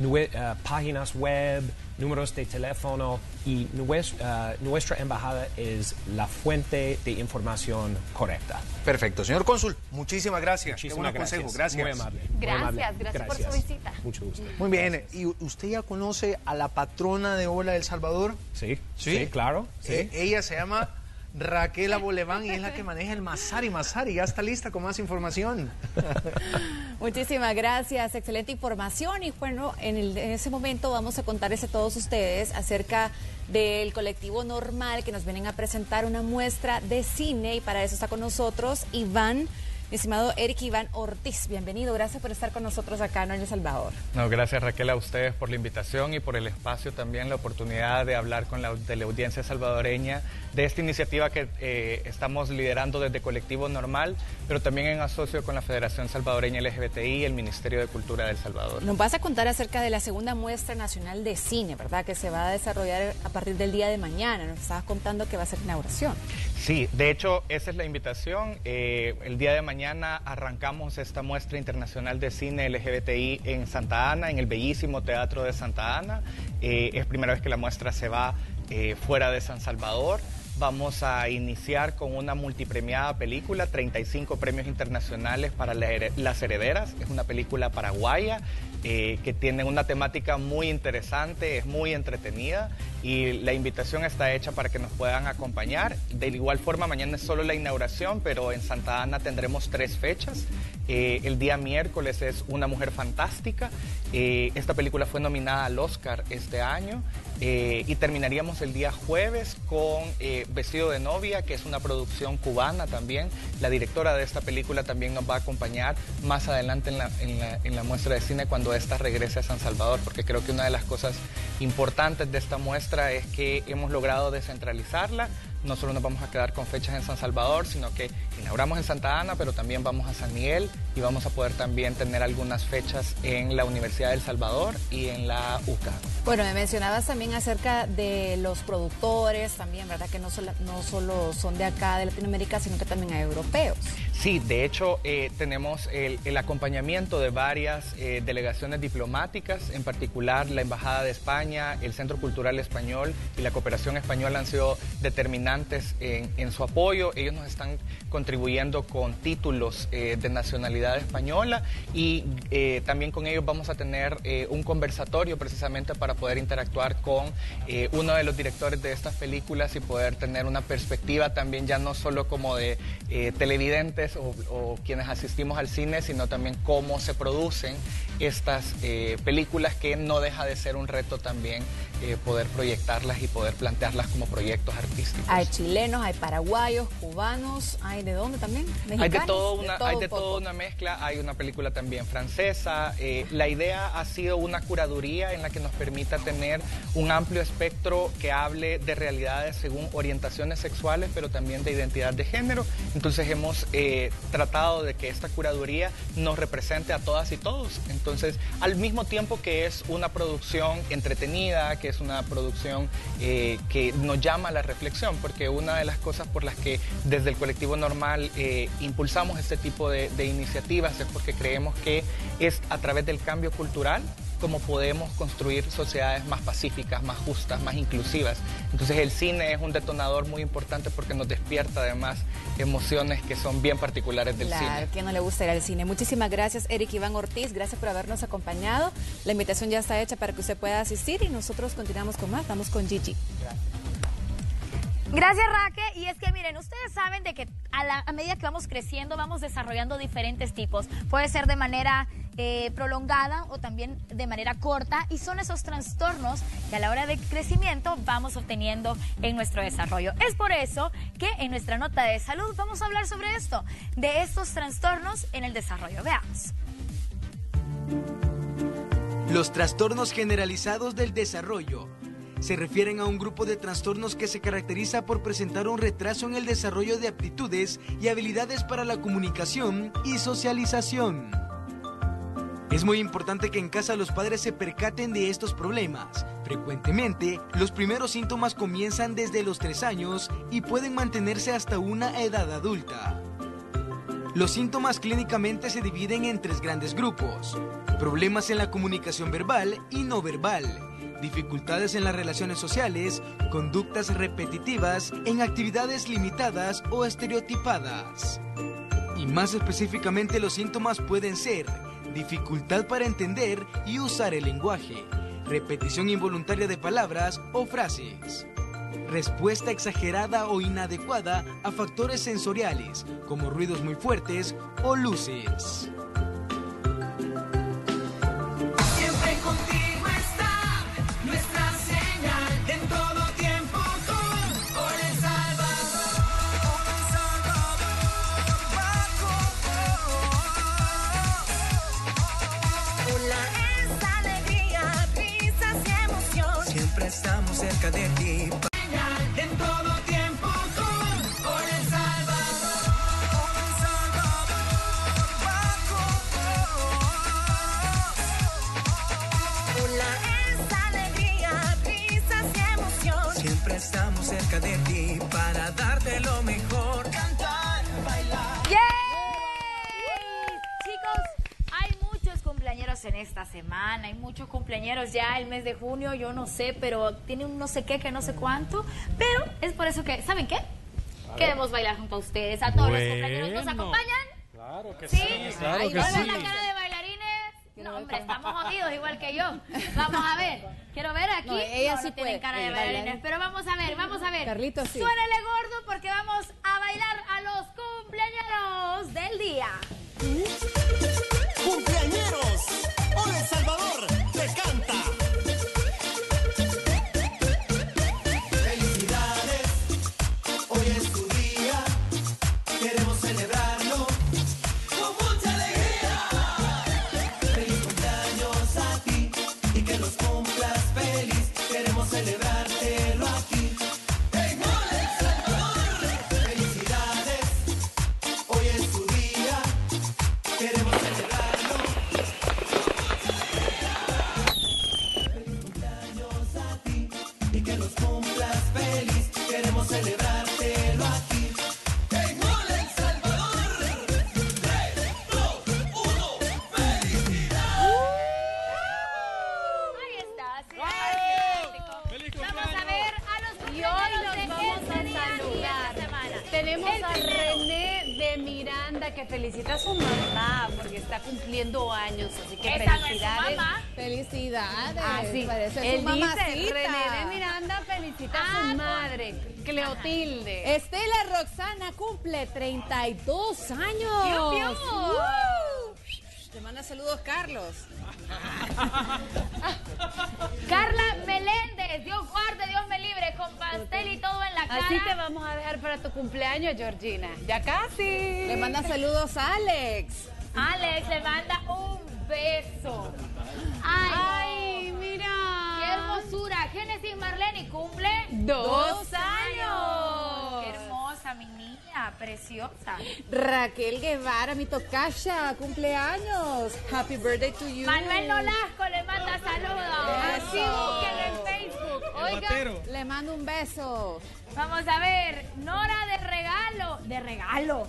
nue- ah, páginas web, números de teléfono y nues- ah, nuestra embajada es la fuente de información correcta. Perfecto, señor cónsul, muchísimas gracias. Qué Muchísimas buen consejo, gracias. gracias. Muy amable. Gracias, gracias, por su visita. Mucho gusto. Muy bien, ¿y usted ya conoce a la patrona de Ola del Salvador? Sí, sí, claro. sí. Eh, ella se llama Raquel *laughs* Aboleván y es la que maneja el Masari Masari. Ya está lista con más información. *laughs* Muchísimas gracias, excelente información y bueno, en, el- en ese momento vamos a contarles a todos ustedes acerca del colectivo normal que nos vienen a presentar una muestra de cine y para eso está con nosotros Iván, mi estimado Eric Iván Ortiz. Bienvenido, gracias por estar con nosotros acá en El Salvador. No, gracias Raquel a ustedes por la invitación y por el espacio también, la oportunidad de hablar con la, de la audiencia salvadoreña de esta iniciativa que eh, estamos liderando desde Colectivo Normal, pero también en asocio con la Federación Salvadoreña LGBTI y el Ministerio de Cultura del Salvador. Nos vas a contar acerca de la segunda muestra nacional de cine, ¿verdad? Que se va a desarrollar a partir del día de mañana. Nos estabas contando que va a ser inauguración. Sí, de hecho esa es la invitación. Eh, el día de mañana mañana arrancamos esta muestra internacional de cine LGBTI en Santa Ana, en el bellísimo Teatro de Santa Ana. Eh, es primera vez que la muestra se va eh, fuera de San Salvador. Vamos a iniciar con una multipremiada película, 35 premios internacionales para Las Herederas. Es una película paraguaya eh, que tiene una temática muy interesante, es muy entretenida y la invitación está hecha para que nos puedan acompañar. De igual forma, mañana es solo la inauguración, pero en Santa Ana tendremos tres fechas. Eh, el día miércoles es Una Mujer Fantástica. Eh, esta película fue nominada al Oscar este año. Eh, y terminaríamos el día jueves con eh, Vestido de Novia, que es una producción cubana también. La directora de esta película también nos va a acompañar más adelante en la, en la- en la muestra de cine cuando esta regrese a San Salvador, porque creo que una de las cosas importantes de esta muestra es que hemos logrado descentralizarla. No solo nos vamos a quedar con fechas en San Salvador, sino que inauguramos en Santa Ana, pero también vamos a San Miguel y vamos a poder también tener algunas fechas en la Universidad del Salvador y en la UCA. Bueno, me mencionabas también acerca de los productores, también, ¿verdad? Que no solo, no solo son de acá, de Latinoamérica, sino que también hay europeos. Sí, de hecho eh, tenemos el, el acompañamiento de varias eh, delegaciones diplomáticas, en particular la Embajada de España, el Centro Cultural Español y la Cooperación Española han sido en, su apoyo. Ellos nos están contribuyendo con títulos eh, de nacionalidad española y eh, también con ellos vamos a tener eh, un conversatorio precisamente para poder interactuar con uno de los directores de estas películas y poder tener una perspectiva también ya no solo como de televidentes o, quienes asistimos al cine, sino también cómo se producen estas películas que no deja de ser un reto también eh, poder proyectarlas y poder plantearlas como proyectos artísticos. Hay chilenos, hay paraguayos, cubanos, hay de dónde también? Hay de Mexicanos, todo una, todo hay de toda una mezcla, hay una película también francesa. eh, la idea ha sido una curaduría en la que nos permita tener un amplio espectro que hable de realidades según orientaciones sexuales, pero también de identidad de género. Entonces hemos eh, tratado de que esta curaduría nos represente a todas y todos. Entonces, al mismo tiempo que es una producción entretenida, que es una producción eh, que nos llama a la reflexión, porque una de las cosas por las que desde el colectivo normal eh, impulsamos este tipo de, de iniciativas es porque creemos que es a través del cambio cultural como podemos construir sociedades más pacíficas, más justas, más inclusivas. Entonces el cine es un detonador muy importante porque nos despierta además emociones que son bien particulares del Claro, cine. que no le gusta ir al cine. Muchísimas gracias, Eric Iván Ortiz. Gracias por habernos acompañado. La invitación ya está hecha para que usted pueda asistir y nosotros continuamos con más. Vamos con Gigi. Gracias, Raque. Y es que miren, ustedes saben de que a, la- medida que vamos creciendo, vamos desarrollando diferentes tipos. Puede ser de manera eh, prolongada o también de manera corta. Y son esos trastornos que a la hora de crecimiento vamos obteniendo en nuestro desarrollo. Es por eso que en nuestra nota de salud vamos a hablar sobre esto, de estos trastornos en el desarrollo. Veamos. Los trastornos generalizados del desarrollo se refieren a un grupo de trastornos que se caracteriza por presentar un retraso en el desarrollo de aptitudes y habilidades para la comunicación y socialización. Es muy importante que en casa los padres se percaten de estos problemas. Frecuentemente, los primeros síntomas comienzan desde los 3 años y pueden mantenerse hasta una edad adulta. Los síntomas clínicamente se dividen en tres grandes grupos. Problemas en la comunicación verbal y no verbal. Dificultades en las relaciones sociales, conductas repetitivas en actividades limitadas o estereotipadas. Y más específicamente los síntomas pueden ser dificultad para entender y usar el lenguaje, repetición involuntaria de palabras o frases, respuesta exagerada o inadecuada a factores sensoriales como ruidos muy fuertes o luces. Siempre contigo cerca de. Cumpleaños en esta semana. Hay muchos cumpleaños ya el mes de junio, yo no sé, pero tiene un no sé qué, que no sé cuánto. Pero es por eso que, ¿saben qué? Queremos bailar junto a ustedes. A todos los cumpleaños nos Bueno. acompañan. Claro que Sí, sí, claro que ¿Cuál sí. la cara de bailarines? No, hombre, estamos jodidos igual que yo. Vamos a ver. Quiero ver aquí. No, ella No, sí no tienen puede. cara de bailarines. bailar. Pero vamos a ver, vamos a ver. Carlitos sí. Suénele gordo porque vamos a bailar a los cumpleaños del día. ¡Cumpleañeros! ¡Hola Salvador! Los cumplas feliz. Queremos celebrártelo Miranda que felicita a su mamá porque está cumpliendo años, así que Esa no es su felicidades. mamá. Felicidades. Ah, sí. Parece Él su mamacita. dice, René de Miranda felicita a Ah, su madre, Cleotilde. Estela Roxana cumple 32 años. ¡Piu, piu! ¡Woo! Te manda saludos Carlos. *laughs* Carla Meléndez, Dios guarde, Dios con pastel y todo en la cara. Así te vamos a dejar para tu cumpleaños, Georgina. Ya casi. Le manda saludos a Alex. Alex le manda un beso. Ay, Ay, no. mira. Qué hermosura. Génesis Marlene cumple Dos años. Mi niña, preciosa. Raquel Guevara, mi tocaya, cumpleaños. Happy birthday to you. Manuel Nolasco le manda saludos. Así búsquenlo en Facebook. Oiga, Le mando un beso. vamos a ver. Nora de regalo. De regalo.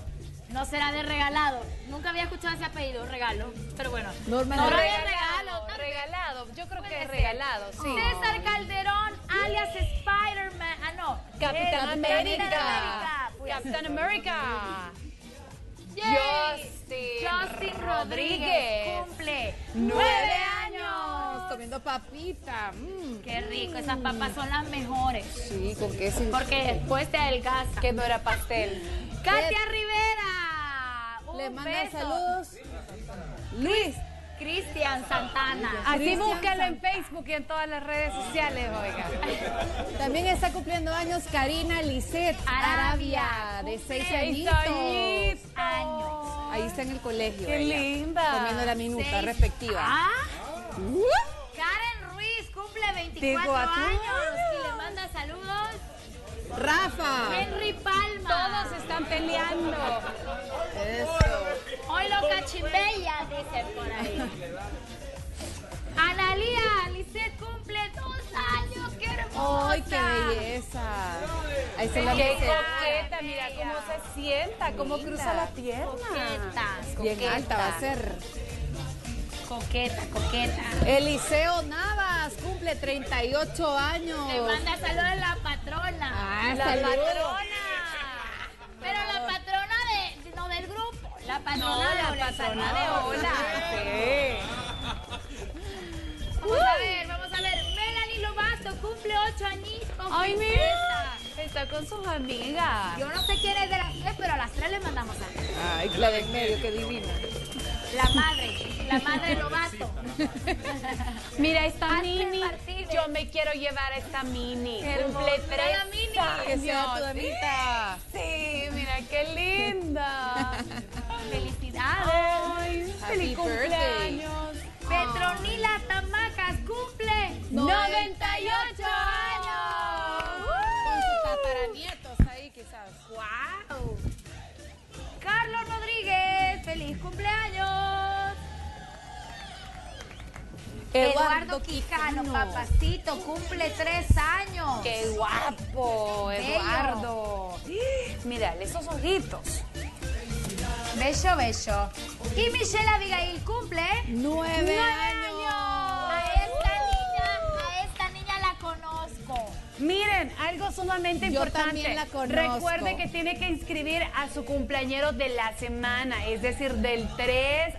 No será de regalado. Nunca había escuchado ese apellido, regalo. Pero bueno. Norma de Regalado, regalo. regalado. Yo creo que es regalado, sí. César Calderón, alias Spider-Man. Ah, no. Capitán América. América. Pues, Capitán América. Yay. Justin Justin Rodríguez Rodríguez. cumple Nueve años. Comiendo papita. Mm. Qué rico, esas papas son las mejores. Sí, con queso. Porque después te adelgaza. Que no era pastel. Katia Rivera. Le manda beso. saludos. Luis. Cristian Santana. Así búscalo en Facebook y en todas las redes sociales, oiga. *laughs* También está cumpliendo años Karina Lisset Arabia. Arabia, de seis añitos. Años. Ahí está en el colegio. Qué ella, linda. Comiendo la minuta Seis. respectiva. Ah. Karen Ruiz cumple 24 Digo, ¿a tú? años y le manda saludos. Rafa. Henry Palma. Todos están peleando. Eso. Hoy lo cachimbella, dicen por ahí. Analía Lisset cumple dos años, qué hermosa. ¡Ay, qué belleza! Ahí se la Qué coqueta, mira cómo se sienta, cómo cruza la pierna. Coqueta, Bien coqueta. alta va a ser. Coqueta, coqueta. Eliseo Navas cumple 38 años. Le manda saludos a la patrona. Ah, la patrona. Pero la patrona de, no del grupo. La patrona de la patrona de Hola. Vamos a ver, vamos a ver. Melanie Lobato cumple ocho añitos. Ay, mira. Está con sus amigas. Yo no sé quién es de las tres, pero a las tres le mandamos saludos. Ay, la del medio, qué divina. La madre, la madre Lobato. Mira esta mini. Martínez. Yo me quiero llevar esta mini. Qué Cumple tres La mini. Que sea tu años. damita. Sí, mira qué linda. Felicidades. Ay, feliz cumpleaños. Petronila Tamacas cumple 98 años. Con sus tataranietos ahí quizás. ¡Wow! Carlos Rodríguez, feliz cumpleaños. Eduardo, Quijano, papacito, cumple tres años. Qué guapo. Eduardo. Mira, esos ojitos. Bello, bello. Y Michelle Abigail cumple Nueve nueve años. A esta niña, a esta niña la conozco. Miren, algo sumamente Yo importante. también la conozco. Recuerde que tiene que inscribir a su cumpleañero de la semana, es decir, del 3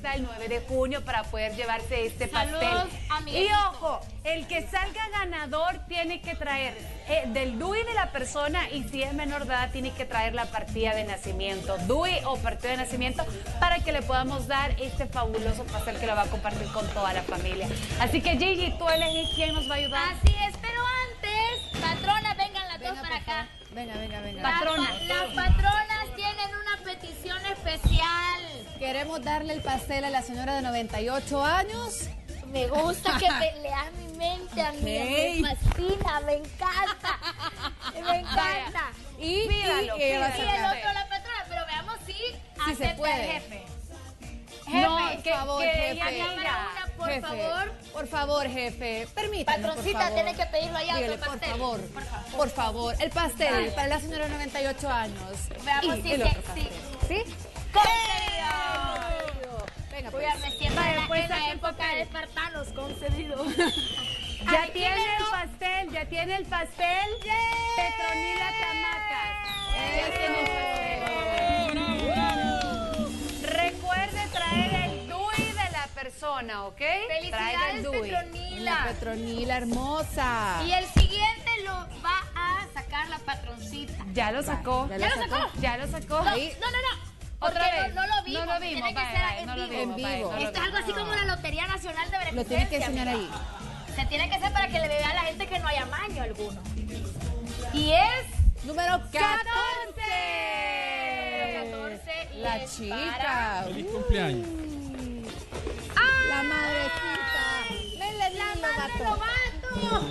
hasta el 9 de junio para poder llevarse este Saludos pastel. y ojo, el que salga ganador tiene que traer eh, del DUI de la persona y si es menor de edad tiene que traer la partida de nacimiento, DUI o partida de nacimiento para que le podamos dar este fabuloso pastel que lo va a compartir con toda la familia. Así que Gigi, tú elegís quién nos va a ayudar. Así es, pero antes, patronas, vengan las dos para acá. Venga, venga, venga. Las pa- Las patronas tienen una petición especial. Queremos darle el pastel a la señora de 98 años. Me gusta que me leas mi mente a mí. Me fascina, me encanta. Me encanta. Y, Pídalo, el otro la patrona, pero veamos si Sí se acepta puede. el jefe. No, Jefe, por que- favor, que jefe. diga, por Jefe, favor. Por favor, jefe, permítame, Patroncita, tiene que pedirlo allá, Dígale, otro por pastel. favor, Por favor. por favor. El pastel Dale. para la señora de 98 años. Veamos Y si el otro sí. pastel. ¿Sí? Concedido. Venga, pues. Cuídame siempre Vale, pues, en la época de espartanos, concedido. *laughs* Ya Aquí tiene el pastel, ya tiene el pastel. Petronila Tamacas. Ya tiene el persona, ¿ok? Trae Felicidades, el DUI. La Petronila. Petronila hermosa. Y el siguiente lo va a sacar la patroncita. Ya lo sacó. Ya ¿Ya lo lo sacó. sacó? Ya lo sacó. No, no, no, no. Otra vez. No, no lo vimos. No lo vimos, Tiene que ser en no lo vivo. En vivo. no lo Esto es algo así como la Lotería Nacional de Lo Beneficencia. tiene que enseñar ahí. Se tiene que hacer para que le vea a la gente que no haya amaño alguno. Y es Número 14. 14 y La chica. Feliz cumpleaños. La madrecita. Melanie La madre Lobato. Lobato.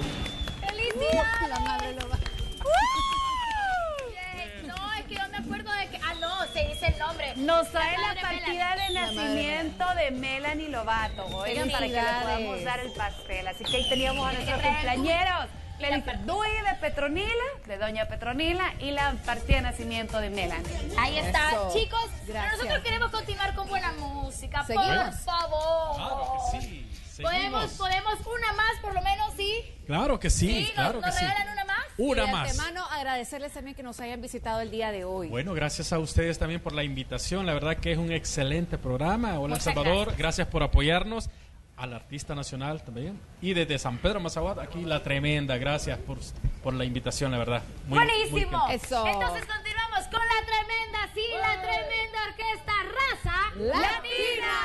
¡Felicidades! La madre Lobato. *laughs* Yay. No, es que yo me acuerdo de que. Ah, no, se dice el nombre. Nos trae la madre partida de La madre nacimiento de Melanie Lobato. Oigan, para que le podamos dar el pastel. Así que ahí teníamos a nuestros cumpleañeros. La DUI de Petronila, de Doña Petronila y la partida de nacimiento de Melanie. Ahí está, Eso. chicos. pero Gracias. nosotros queremos continuar con buena música. Seguimos. Por favor. Claro que sí. Podemos, Seguimos. podemos una más, por lo menos, sí. Claro que sí, Sí, claro nos, que nos sí. regalan una más. Una Y de más. antemano agradecerles también que nos hayan visitado el día de hoy. Bueno, gracias a ustedes también por la invitación. La verdad que es un excelente programa. Hola, Muchas Salvador. gracias. Gracias. por apoyarnos. Al artista nacional también. Y desde San Pedro Mazahuat, aquí la tremenda. Gracias por, por la invitación, la verdad. Muy- Buenísimo. Eso. Entonces continuamos con la tremenda, sí, la tremenda orquesta raza Latina.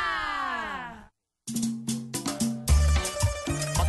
Pa'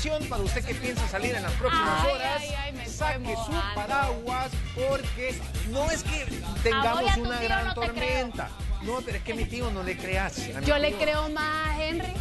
atención para usted que piensa salir en las próximas Ay, horas. ay, ay, me estoy Saque su mojando. paraguas porque no es que tengamos una tío gran no te tormenta. No, pero es que mi tío no le creas. Yo le tío. creo más a Henry.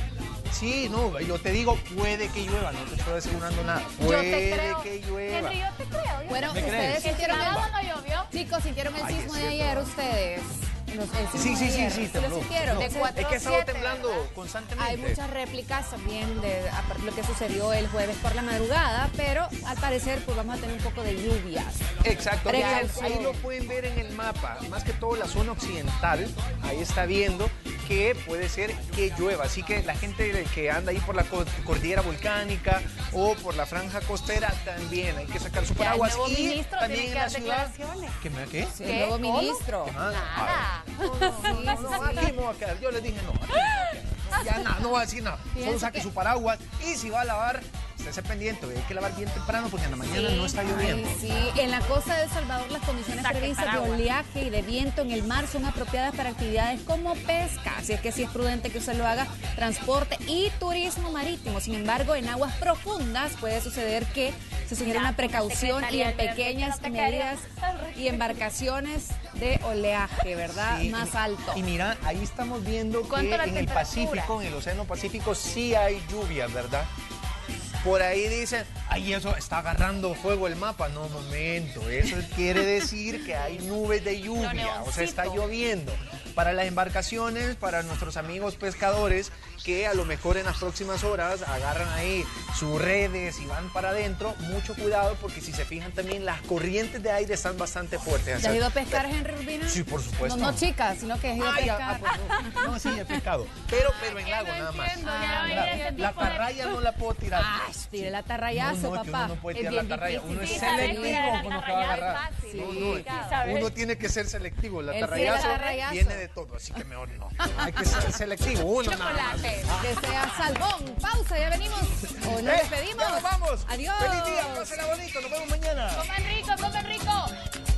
Sí, no, yo te digo, puede que llueva, no te estoy asegurando nada. Yo te creo. que llueva. Henry, yo te creo. yo Bueno, ustedes sintieron El no llovió. Chicos, ¿sintieron el Ay, sismo de ayer ustedes? Sí, sí, sí, sí, ¿Sí lo sintieron? No, De es que 4 ha a estado 7, temblando ¿verdad? constantemente. Hay muchas réplicas también de lo que sucedió el jueves por la madrugada, pero al parecer pues vamos a tener un poco de lluvias. Exacto, ahí lo pueden ver en el mapa, más que todo la zona occidental, ahí está viendo que puede ser que llueva, así que la gente que anda ahí por la co- cordillera volcánica o por la franja costera también hay que sacar su Ya el paraguas nuevo y ministro también tiene en que la dar ciudad. ¿Qué qué? El nuevo ¿Cómo? ministro. Ah, Nada. No, no, aquí me voy a quedar. Yo les dije no. aquí. Ya nada, no voy a decir nada. *laughs* Solo saque que- su paraguas y si va a lavar, estése pendiente. Hay que lavar bien temprano porque en la mañana no está lloviendo. Sí, en la costa de El Salvador las condiciones Saque previstas de oleaje y de viento en el mar son apropiadas para actividades como pesca, así es que sí es prudente que usted lo haga, transporte y turismo marítimo. Sin embargo, en aguas profundas puede suceder que se sugiere una precaución y en pequeñas medidas y embarcaciones de oleaje, ¿verdad? Sí, Más y- alto. Y mira, ahí estamos viendo que ¿Cuánto la en el? Pacífico, en el Océano Pacífico, sí hay lluvias, ¿verdad? Por ahí dicen, ay, eso está agarrando fuego el mapa. No, momento, eso quiere decir que hay nubes de lluvia, o sea, está lloviendo. Para las embarcaciones, para nuestros amigos pescadores, que a lo mejor en las próximas horas agarran ahí sus redes y van para adentro, mucho cuidado porque si se fijan también las corrientes de aire están bastante fuertes. ¿Ya has ido a pescar, Henry Urbina? Sí, por supuesto. No, no chicas, sino que has ido a Ah, pescar. ah, pues no, no, sí, he pescado. Pero, pero en lago nada más. Ah, la- de- tarraya no la puedo tirar. Ay, tire la tarrayazo, papá. uno no puede tirar la tarraya. Uno es selectivo tirar la con lo que va a agarrar. uno tiene que ser selectivo. La tarrayazo. viene de todo, así que mejor no. Hay que ser selectivo. Uno nada más. Chocolate. Que sea salmón. Pausa, ya venimos. O nos Eh, despedimos. ya nos vamos. Adiós. Feliz día, pásenla bonito. Nos vemos mañana. Coman rico, coman rico.